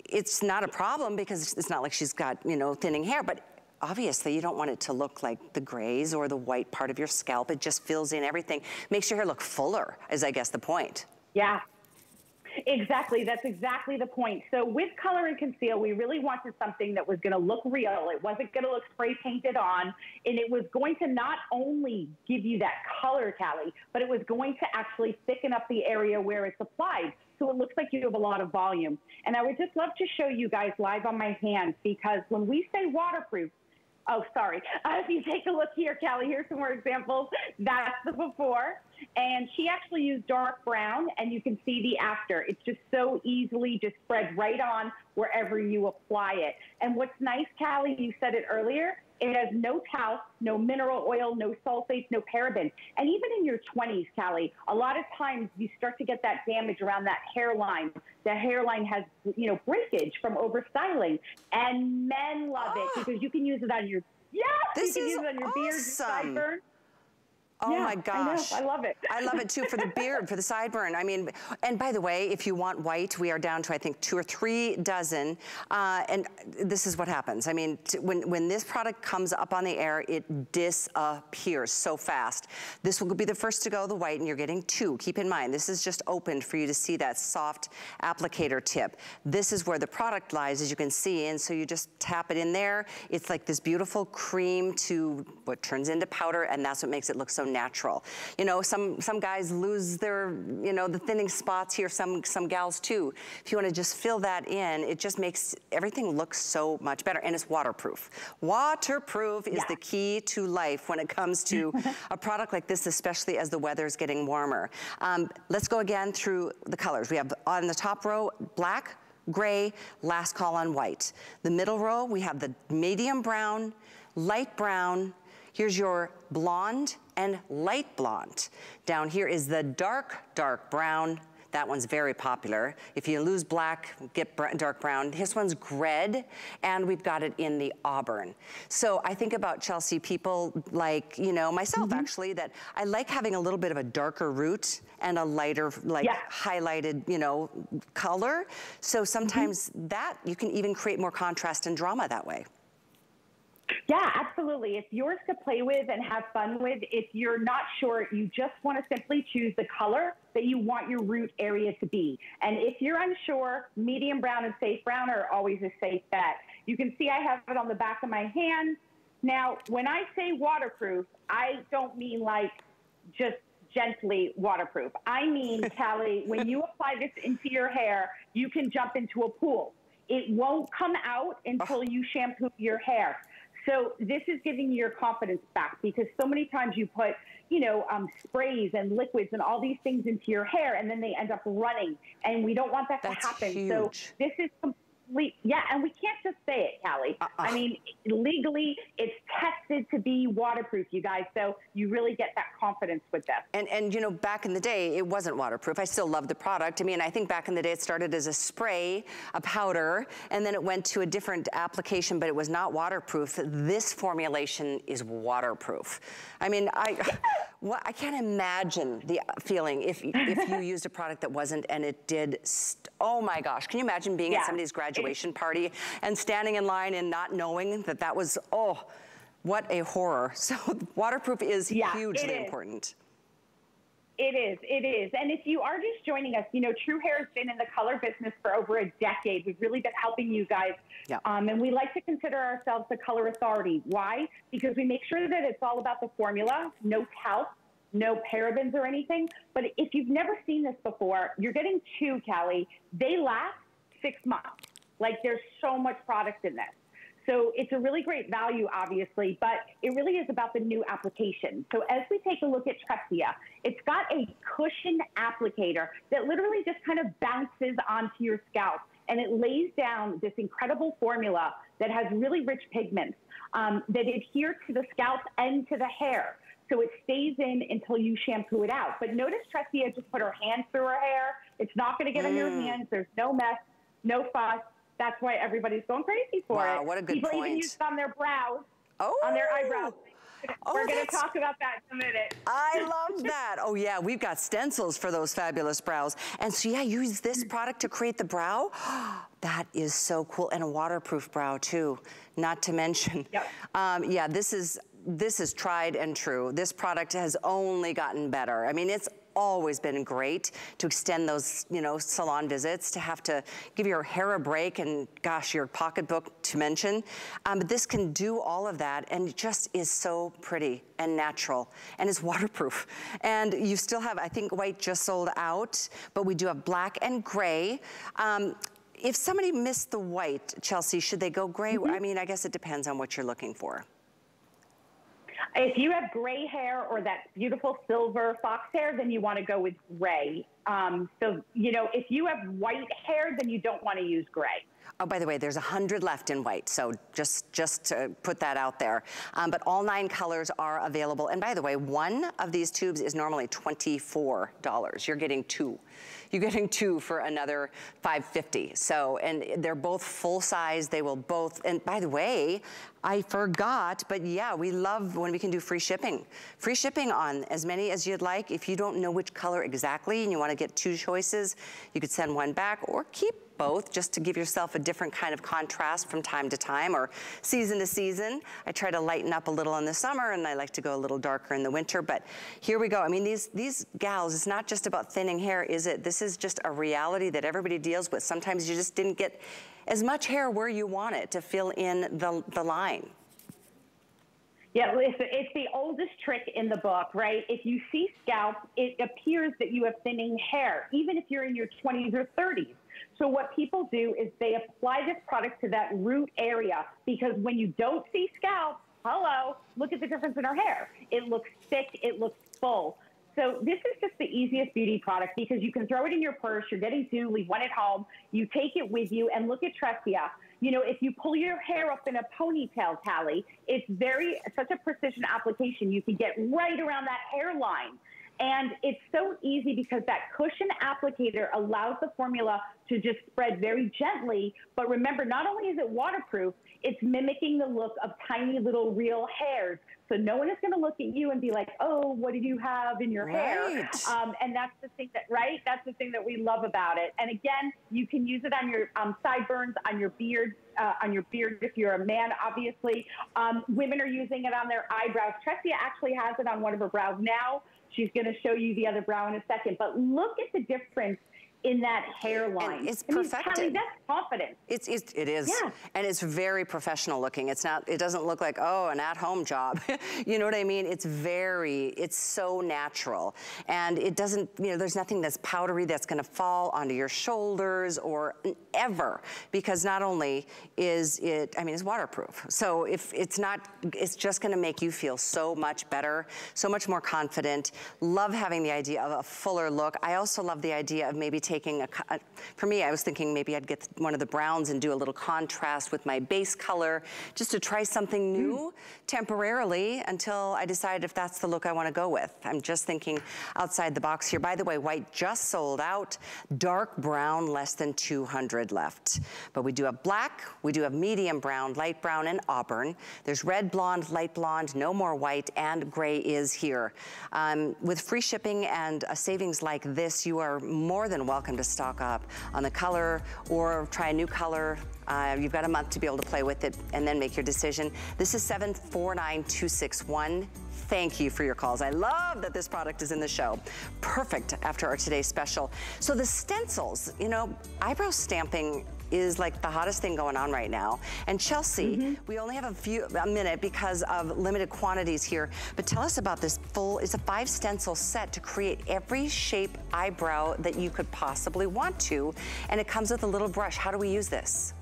it's not a problem because it's not like she's got, you know, thinning hair, but obviously you don't want it to look like the grays or the white part of your scalp. It just fills in everything. Makes your hair look fuller, is I guess the point. Yeah, Exactly. That's exactly the point. So with color and conceal, we really wanted something that was going to look real. It wasn't going to look spray painted on. And it was going to not only give you that color, Callie, but it was going to actually thicken up the area where it's applied. So it looks like you have a lot of volume. And I would just love to show you guys live on my hands because when we say waterproof, Oh, sorry. Uh, if you take a look here, Callie, here's some more examples. That's the before. And she actually used dark brown, and you can see the after. It's just so easily just spread right on wherever you apply it. And what's nice, Callie, you said it earlier, it has no talc, no mineral oil, no sulfates, no parabens. And even in your 20s, Callie, a lot of times you start to get that damage around that hairline. The hairline has, you know, breakage from overstyling. And men love oh. it ah. because you can use it on your, yes, this you can use it on your awesome. beard, sideburn. Oh yeah, my gosh. I, know. I love it. I love it too for the beard, for the sideburn. I mean, and by the way, if you want white, we are down to, I think, two or three dozen. Uh, and this is what happens. I mean, when, when this product comes up on the air, it disappears so fast. This will be the first to go, the white, and you're getting two. Keep in mind, this is just opened for you to see that soft applicator tip. This is where the product lies, as you can see. And so you just tap it in there. It's like this beautiful cream to what turns into powder, and that's what makes it look so natural. You know, some, some guys lose their, you know, the thinning spots here, some, some gals too. If you wanna just fill that in, it just makes everything look so much better. And it's waterproof. Waterproof is yeah. the key to life when it comes to a product like this, especially as the weather's getting warmer. Um, let's go again through the colors. We have on the top row, black, gray, last call on white. The middle row, we have the medium brown, light brown, Here's your blonde and light blonde. Down here is the dark, dark brown. That one's very popular. If you lose black, get dark brown. This one's red, and we've got it in the auburn. So I think about Chelsea people like, you know, myself mm -hmm. actually, that I like having a little bit of a darker root and a lighter, like yeah. highlighted, you know, color. So sometimes mm -hmm. that, you can even create more contrast and drama that way. Yeah, absolutely. It's yours to play with and have fun with. If you're not sure, you just want to simply choose the color that you want your root area to be. And if you're unsure, medium brown and safe brown are always a safe bet. You can see I have it on the back of my hand. Now, when I say waterproof, I don't mean like just gently waterproof. I mean, Callie, when you apply this into your hair, you can jump into a pool. It won't come out until you shampoo your hair. So this is giving you your confidence back because so many times you put, you know, um, sprays and liquids and all these things into your hair and then they end up running. And we don't want that That's to happen. huge. So this is complete. Yeah, and we can't just say it, Callie. Uh-uh. I mean, legally, it's tested to be waterproof, you guys. So you really get that confidence with this. And, and you know, back in the day, it wasn't waterproof. I still love the product. I mean, I think back in the day, it started as a spray, a powder, and then it went to a different application, but it was not waterproof. This formulation is waterproof. I mean, I, what, I can't imagine the uh, feeling if, if you used a product that wasn't and it did, st- oh my gosh. Can you imagine being at somebody's graduation party and standing in line and not knowing that that was, oh, what a horror. So waterproof is Yeah, hugely is. important. It is, it is. And if you are just joining us, you know, True Hair has been in the color business for over a decade. We've really been helping you guys. Yeah. Um, and we like to consider ourselves the color authority. Why? Because we make sure that it's all about the formula, no talc, no parabens or anything. But if you've never seen this before, you're getting two, Callie. They last six months. Like there's so much product in this. So it's a really great value, obviously, but it really is about the new application. So as we take a look at Tressia, it's got a cushion applicator that literally just kind of bounces onto your scalp. And it lays down this incredible formula that has really rich pigments um, that adhere to the scalp and to the hair. So it stays in until you shampoo it out. But notice Tressia just put her hand through her hair. It's not going to get on your Mm. hands. There's no mess, no fuss. That's why everybody's going crazy for Wow, it. what a good People even use it on their brows, Oh, on their eyebrows. Oh, We're going to talk about that in a minute. I love that. Oh yeah, we've got stencils for those fabulous brows. And so yeah, use this product to create the brow. that is so cool. And a waterproof brow too, not to mention. Yep. Um, yeah, this is, this is tried and true. This product has only gotten better. I mean, it's always been great to extend those, you know, salon visits, to have to give your hair a break and gosh, your pocketbook to mention. Um, but this can do all of that and it just is so pretty and natural and it's waterproof. And you still have, I think white just sold out, but we do have black and gray. Um, if somebody missed the white, Chelsea, should they go gray? I mean, I guess it depends on what you're looking for. If you have gray hair or that beautiful silver fox hair, then you want to go with gray. Um, so, you know, if you have white hair, then you don't want to use gray. Oh, by the way, there's 100 left in white, so just, just to put that out there. Um, but all nine colors are available. And by the way, one of these tubes is normally $24. You're getting two. You're getting two for another 550. So, and they're both full size. They will both, and by the way, I forgot, but yeah, we love when we can do free shipping. Free shipping on as many as you'd like. If you don't know which color exactly and you wanna get two choices, you could send one back or keep both just to give yourself a different kind of contrast from time to time or season to season. I try to lighten up a little in the summer and I like to go a little darker in the winter, but here we go. I mean, these, these gals, it's not just about thinning hair, is it? This is just a reality that everybody deals with. Sometimes you just didn't get as much hair where you want it to fill in the, the line. Yeah, listen, it's the oldest trick in the book, right? If you see scalp, it appears that you have thinning hair, even if you're in your 20s or 30s. So what people do is they apply this product to that root area because when you don't see scalp, hello, look at the difference in our hair. It looks thick, it looks full. So this is just the easiest beauty product because you can throw it in your purse, you're getting two, leave one at home, you take it with you, and look at Tressia. You know, if you pull your hair up in a ponytail, Callie, it's very, such a precision application. You can get right around that hairline. And it's so easy because that cushion applicator allows the formula to just spread very gently. But remember, not only is it waterproof, it's mimicking the look of tiny little real hairs. So no one is going to look at you and be like, oh, what did you have in your hair? Um, and that's the thing that, right? That's the thing that we love about it. And again, you can use it on your um, sideburns, on your beard, uh, on your beard if you're a man, obviously. Um, women are using it on their eyebrows. Tressia actually has it on one of her brows now. She's going to show you the other brow in a second. But look at the difference in that hairline. And it's I mean, perfected. That's confidence. It's, it's it is, Yeah. and it's very professional looking. It's not. It doesn't look like oh an at-home job. you know what I mean? It's very. It's so natural, and it doesn't. You know, there's nothing that's powdery that's going to fall onto your shoulders or ever because not only is it. I mean, it's waterproof. So if it's not, it's just going to make you feel so much better, so much more confident. Love having the idea of a fuller look. I also love the idea of maybe taking a, a- for me, I was thinking maybe I'd get one of the browns and do a little contrast with my base color, just to try something new temporarily until I decide if that's the look I wanna go with. I'm just thinking outside the box here. By the way, white just sold out. Dark brown, less than 200 left. But we do have black, we do have medium brown, light brown, and auburn. There's red, blonde, light blonde, no more white, and gray is here. Um, with free shipping and a savings like this, you are more than welcome to stock up on the color or try a new color. Uh, you've got a month to be able to play with it and then make your decision. This is 749261. Thank you for your calls. I love that this product is in the show. Perfect after our today's special. So the stencils, you know, eyebrow stamping is like the hottest thing going on right now. And Chelsea, mm-hmm. we only have a few a minute because of limited quantities here, but tell us about this full, it's a five stencil set to create every shape eyebrow that you could possibly want to. And it comes with a little brush. How do we use this?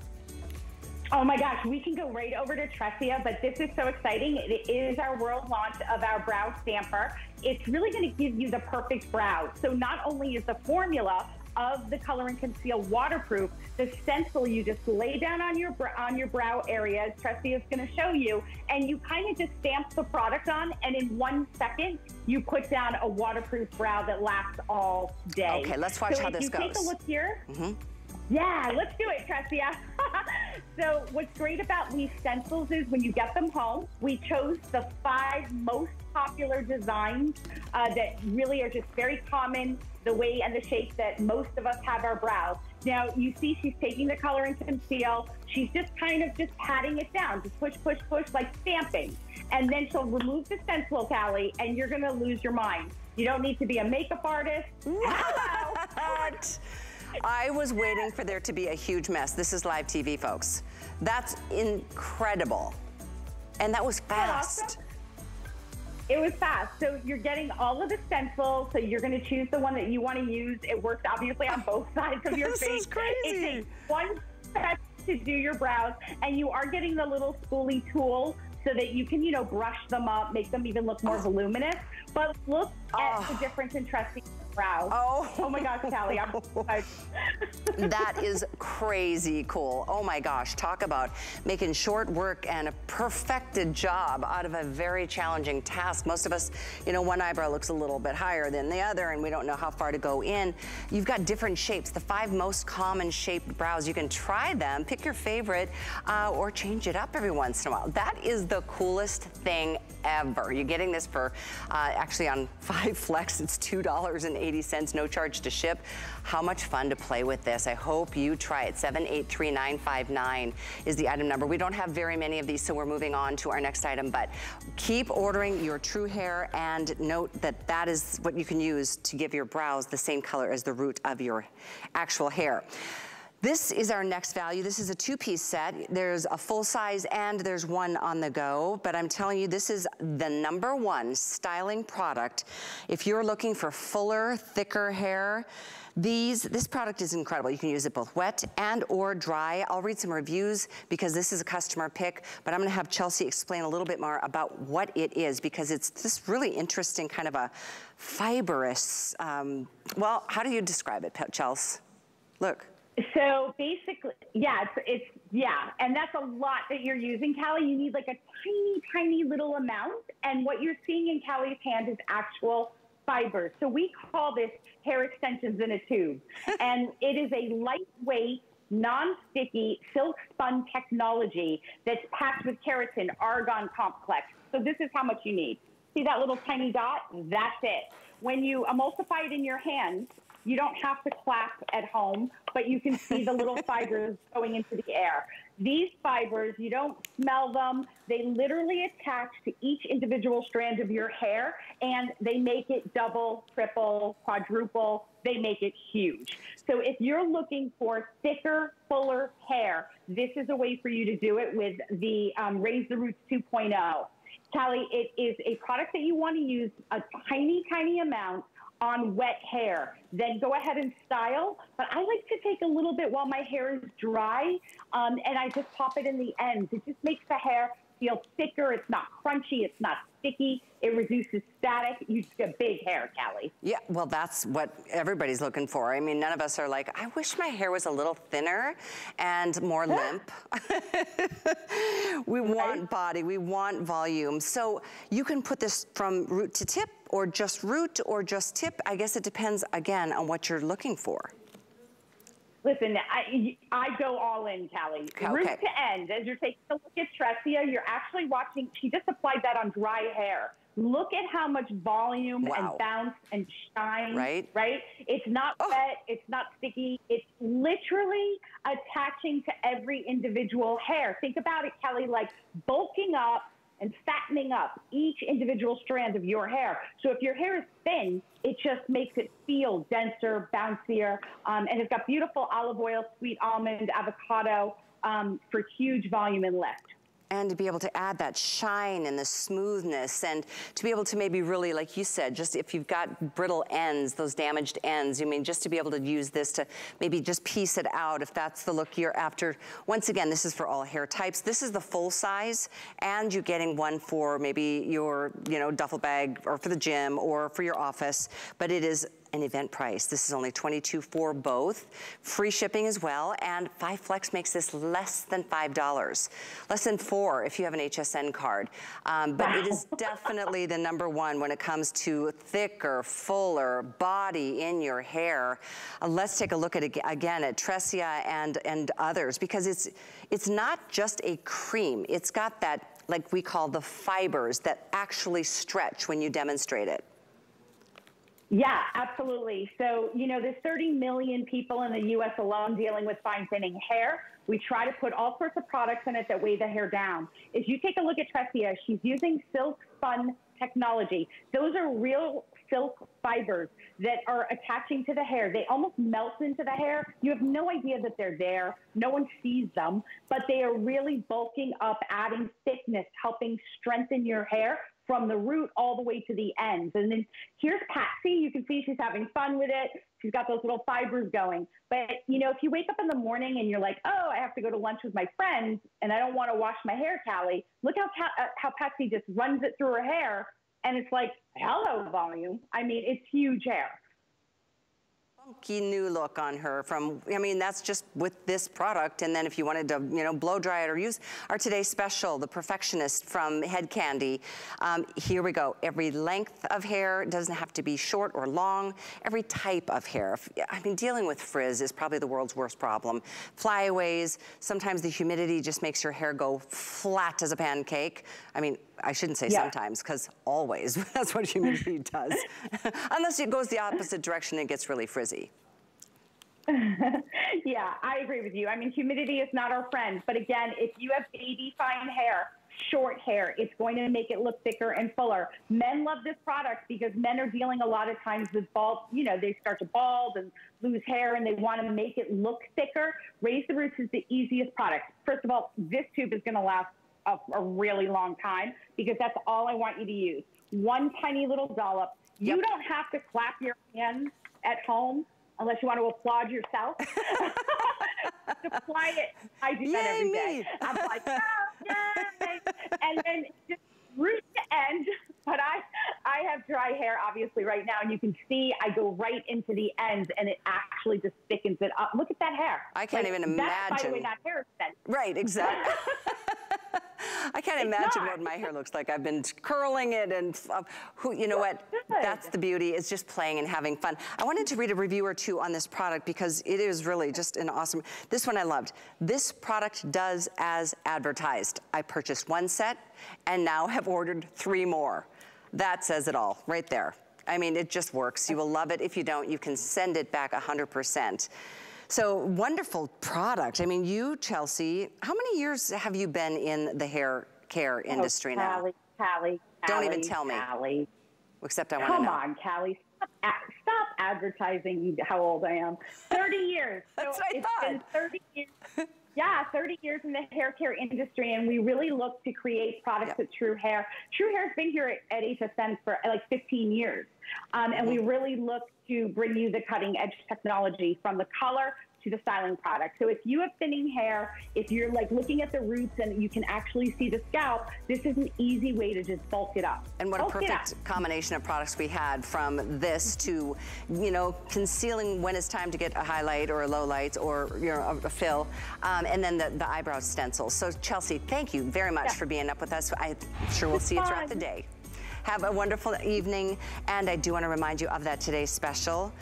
Oh my gosh, we can go right over to Tressia, but this is so exciting. It is our world launch of our brow stamper. It's really going to give you the perfect brow. So not only is the formula of the color and conceal waterproof, the stencil you just lay down on your on your brow area, as Tressia is going to show you, and you kind of just stamp the product on, and in one second you put down a waterproof brow that lasts all day. Okay, let's watch so how if this you Take a goes. look here. Mm-hmm. Yeah, let's do it, Tressia. so, what's great about these stencils is when you get them home, we chose the five most popular designs uh, that really are just very common, the way and the shape that most of us have our brows. Now, you see she's taking the color and conceal. She's just kind of just patting it down, just push, push, push, like stamping. And then she'll remove the stencil, Callie, and you're going to lose your mind. You don't need to be a makeup artist. Hello. What? I was waiting for there to be a huge mess. This is live TV, folks. That's incredible. And that was fast. It was fast. So you're getting all of the stencils. So you're going to choose the one that you want to use. It works obviously on both sides of your This face. is crazy. It takes one step to do your brows, and you are getting the little spoolie tool so that you can, you know, brush them up, make them even look more oh. voluminous. But look at the difference in trusting brows. Oh. oh my gosh, Callie, I'm that is crazy cool. Oh my gosh, talk about making short work and a perfected job out of a very challenging task. Most of us, you know, one eyebrow looks a little bit higher than the other and we don't know how far to go in. You've got different shapes, the five most common shaped brows. You can try them, pick your favorite, uh, or change it up every once in a while. That is the coolest thing ever. You're getting this for, uh, actually on Five Flex, it's $2.80, no charge to ship. How much fun to play with this. I hope you try it. 783959 is the item number. We don't have very many of these, so we're moving on to our next item, but keep ordering your true hair and note that that is what you can use to give your brows the same color as the root of your actual hair. This is our next value. This is a two-piece set. There's a full size and there's one on the go, but I'm telling you, this is the number one styling product. If you're looking for fuller, thicker hair, these, this product is incredible. You can use it both wet and or dry. I'll read some reviews because this is a customer pick, but I'm gonna have Chelsea explain a little bit more about what it is because it's this really interesting kind of a fibrous, um, well, how do you describe it, Chelsea? Look. So basically, yeah, it's, it's yeah, and that's a lot that you're using, Callie. You need like a tiny, tiny little amount, and what you're seeing in Callie's hand is actual fiber. So we call this hair extensions in a tube, and it is a lightweight, non-sticky silk spun technology that's packed with keratin, argan complex. So this is how much you need. See that little tiny dot? That's it. When you emulsify it in your hand, You don't have to clap at home, but you can see the little fibers going into the air. These fibers, you don't smell them. They literally attach to each individual strand of your hair and they make it double, triple, quadruple. They make it huge. So if you're looking for thicker, fuller hair, this is a way for you to do it with the um, Raise the Roots 2.0. Callie, it is a product that you want to use a tiny, tiny amount on wet hair. Then go ahead and style. But I like to take a little bit while my hair is dry, um, and I just pop it in the ends. It just makes the hair feel thicker. It's not crunchy. It's not sticky. It reduces static. You get big hair, Callie. Yeah, well, that's what everybody's looking for. I mean, none of us are like, I wish my hair was a little thinner and more limp. we right? want body. We want volume. So you can put this from root to tip or just root or just tip. I guess it depends, again, on what you're looking for. Listen, I, I go all in, Callie. Okay. Root to end. As you're taking a look at Tressia, you're actually watching, she just applied that on dry hair. Look at how much volume wow. and bounce and shine. Right. Right? It's not oh. wet. It's not sticky. It's literally attaching to every individual hair. Think about it, Callie, like bulking up and fattening up each individual strand of your hair. So if your hair is thin, it just makes it feel denser, bouncier, um, and it's got beautiful olive oil, sweet almond, avocado um, for huge volume and lift and to be able to add that shine and the smoothness and to be able to maybe really, like you said, just if you've got brittle ends, those damaged ends, you mean just to be able to use this to maybe just piece it out if that's the look you're after. Once again, this is for all hair types. This is the full size and you're getting one for maybe your, you know, duffel bag or for the gym or for your office, but it is an event price. This is only 22 for both. Free shipping as well, and 5 Flex makes this less than $5. Less than 4 if you have an HSN card. Um, but wow. it is definitely the number one when it comes to thicker, fuller body in your hair. Uh, let's take a look at again at Tressia and, and others because it's, it's not just a cream. It's got that like we call the fibers that actually stretch when you demonstrate it. Yeah, absolutely. So, you know, there's 30 million people in the U.S. alone dealing with fine thinning hair. We try to put all sorts of products in it that weigh the hair down. If you take a look at Tressia, she's using silk spun technology. Those are real silk fibers that are attaching to the hair. They almost melt into the hair. You have no idea that they're there. No one sees them, but they are really bulking up, adding thickness, helping strengthen your hair from the root all the way to the ends. And then here's Patsy. You can see she's having fun with it. She's got those little fibers going. But, you know, if you wake up in the morning and you're like, oh, I have to go to lunch with my friends and I don't want to wash my hair, Callie, look how, uh, how Patsy just runs it through her hair. And it's like, hello, volume. I mean, it's huge hair funky new look on her from, I mean, that's just with this product. And then if you wanted to, you know, blow dry it or use our today's special, the Perfectionist from Head Kandy. Um, here we go. Every length of hair doesn't have to be short or long. Every type of hair. I mean, dealing with frizz is probably the world's worst problem. Flyaways, sometimes the humidity just makes your hair go flat as a pancake. I mean, I shouldn't say yeah. sometimes, because always, that's what humidity does. Unless it goes the opposite direction and gets really frizzy. yeah, I agree with you. I mean, humidity is not our friend. But again, if you have baby fine hair, short hair, it's going to make it look thicker and fuller. Men love this product because men are dealing a lot of times with bald, you know, they start to bald and lose hair and they want to make it look thicker. Raise the Roots is the easiest product. First of all, this tube is going to last a, a really long time because that's all I want you to use. One tiny little dollop. Yep. You don't have to clap your hands at home unless you want to applaud yourself. Apply it. I do that every day. Me. I'm like, oh, yay. and then just root to end. But I, I have dry hair obviously right now, and you can see I go right into the ends, and it actually just thickens it up. Look at that hair. I can't like, even imagine. That's, by the way, not hair extension. Right, exactly. I can't it's imagine not. what my hair looks like. I've been curling it and uh, who, you know what? That's the beauty. is just playing and having fun. I wanted to read a review or two on this product because it is really just an awesome, this one I loved. This product does as advertised. I purchased one set and now have ordered three more. That says it all right there. I mean, it just works. You will love it. If you don't, you can send it back 100%. So wonderful product. I mean, you, Chelsea, how many years have you been in the hair care oh, industry oh, Callie, now? Callie, Don't even tell me. Callie. Except I want to know. Come on, Callie. Stop, stop advertising how old I am. 30 years. That's so what I it's thought. Been 30 years. Yeah, 30 years in the hair care industry, and we really look to create products yep. with True Hair. True Hair's been here at, at HSN for like 15 years, um, and mm-hmm. we really look to bring you the cutting edge technology from the color to the styling product. So if you have thinning hair, if you're like looking at the roots and you can actually see the scalp, this is an easy way to just bulk it up. And what bulk a perfect combination of products we had from this to, you know, concealing when it's time to get a highlight or a low light or, you know, a, fill, um, and then the, the eyebrow stencils. So Chelsea, thank you very much yeah. for being up with us. I'm sure we'll see you throughout the day. Have a wonderful evening. And I do want to remind you of that today's special.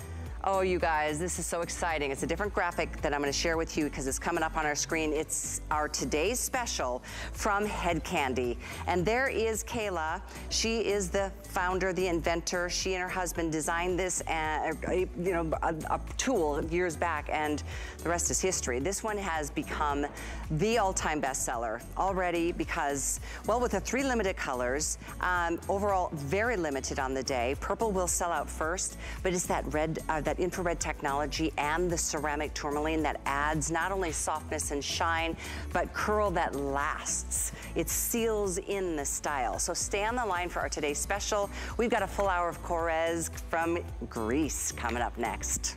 Oh, you guys, this is so exciting. It's a different graphic that I'm gonna share with you because it's coming up on our screen. It's our today's special from Head Kandy. And there is Kayla. She is the founder, the inventor. She and her husband designed this, uh, you know, a, a tool years back, and the rest is history. This one has become the all-time bestseller already because, well, with the three limited colors, um, overall very limited on the day. Purple will sell out first, but it's that red, uh, that infrared technology and the ceramic tourmaline that adds not only softness and shine, but curl that lasts. It seals in the style. So stay on the line for our today's special. We've got a full hour of Korres from Greece coming up next.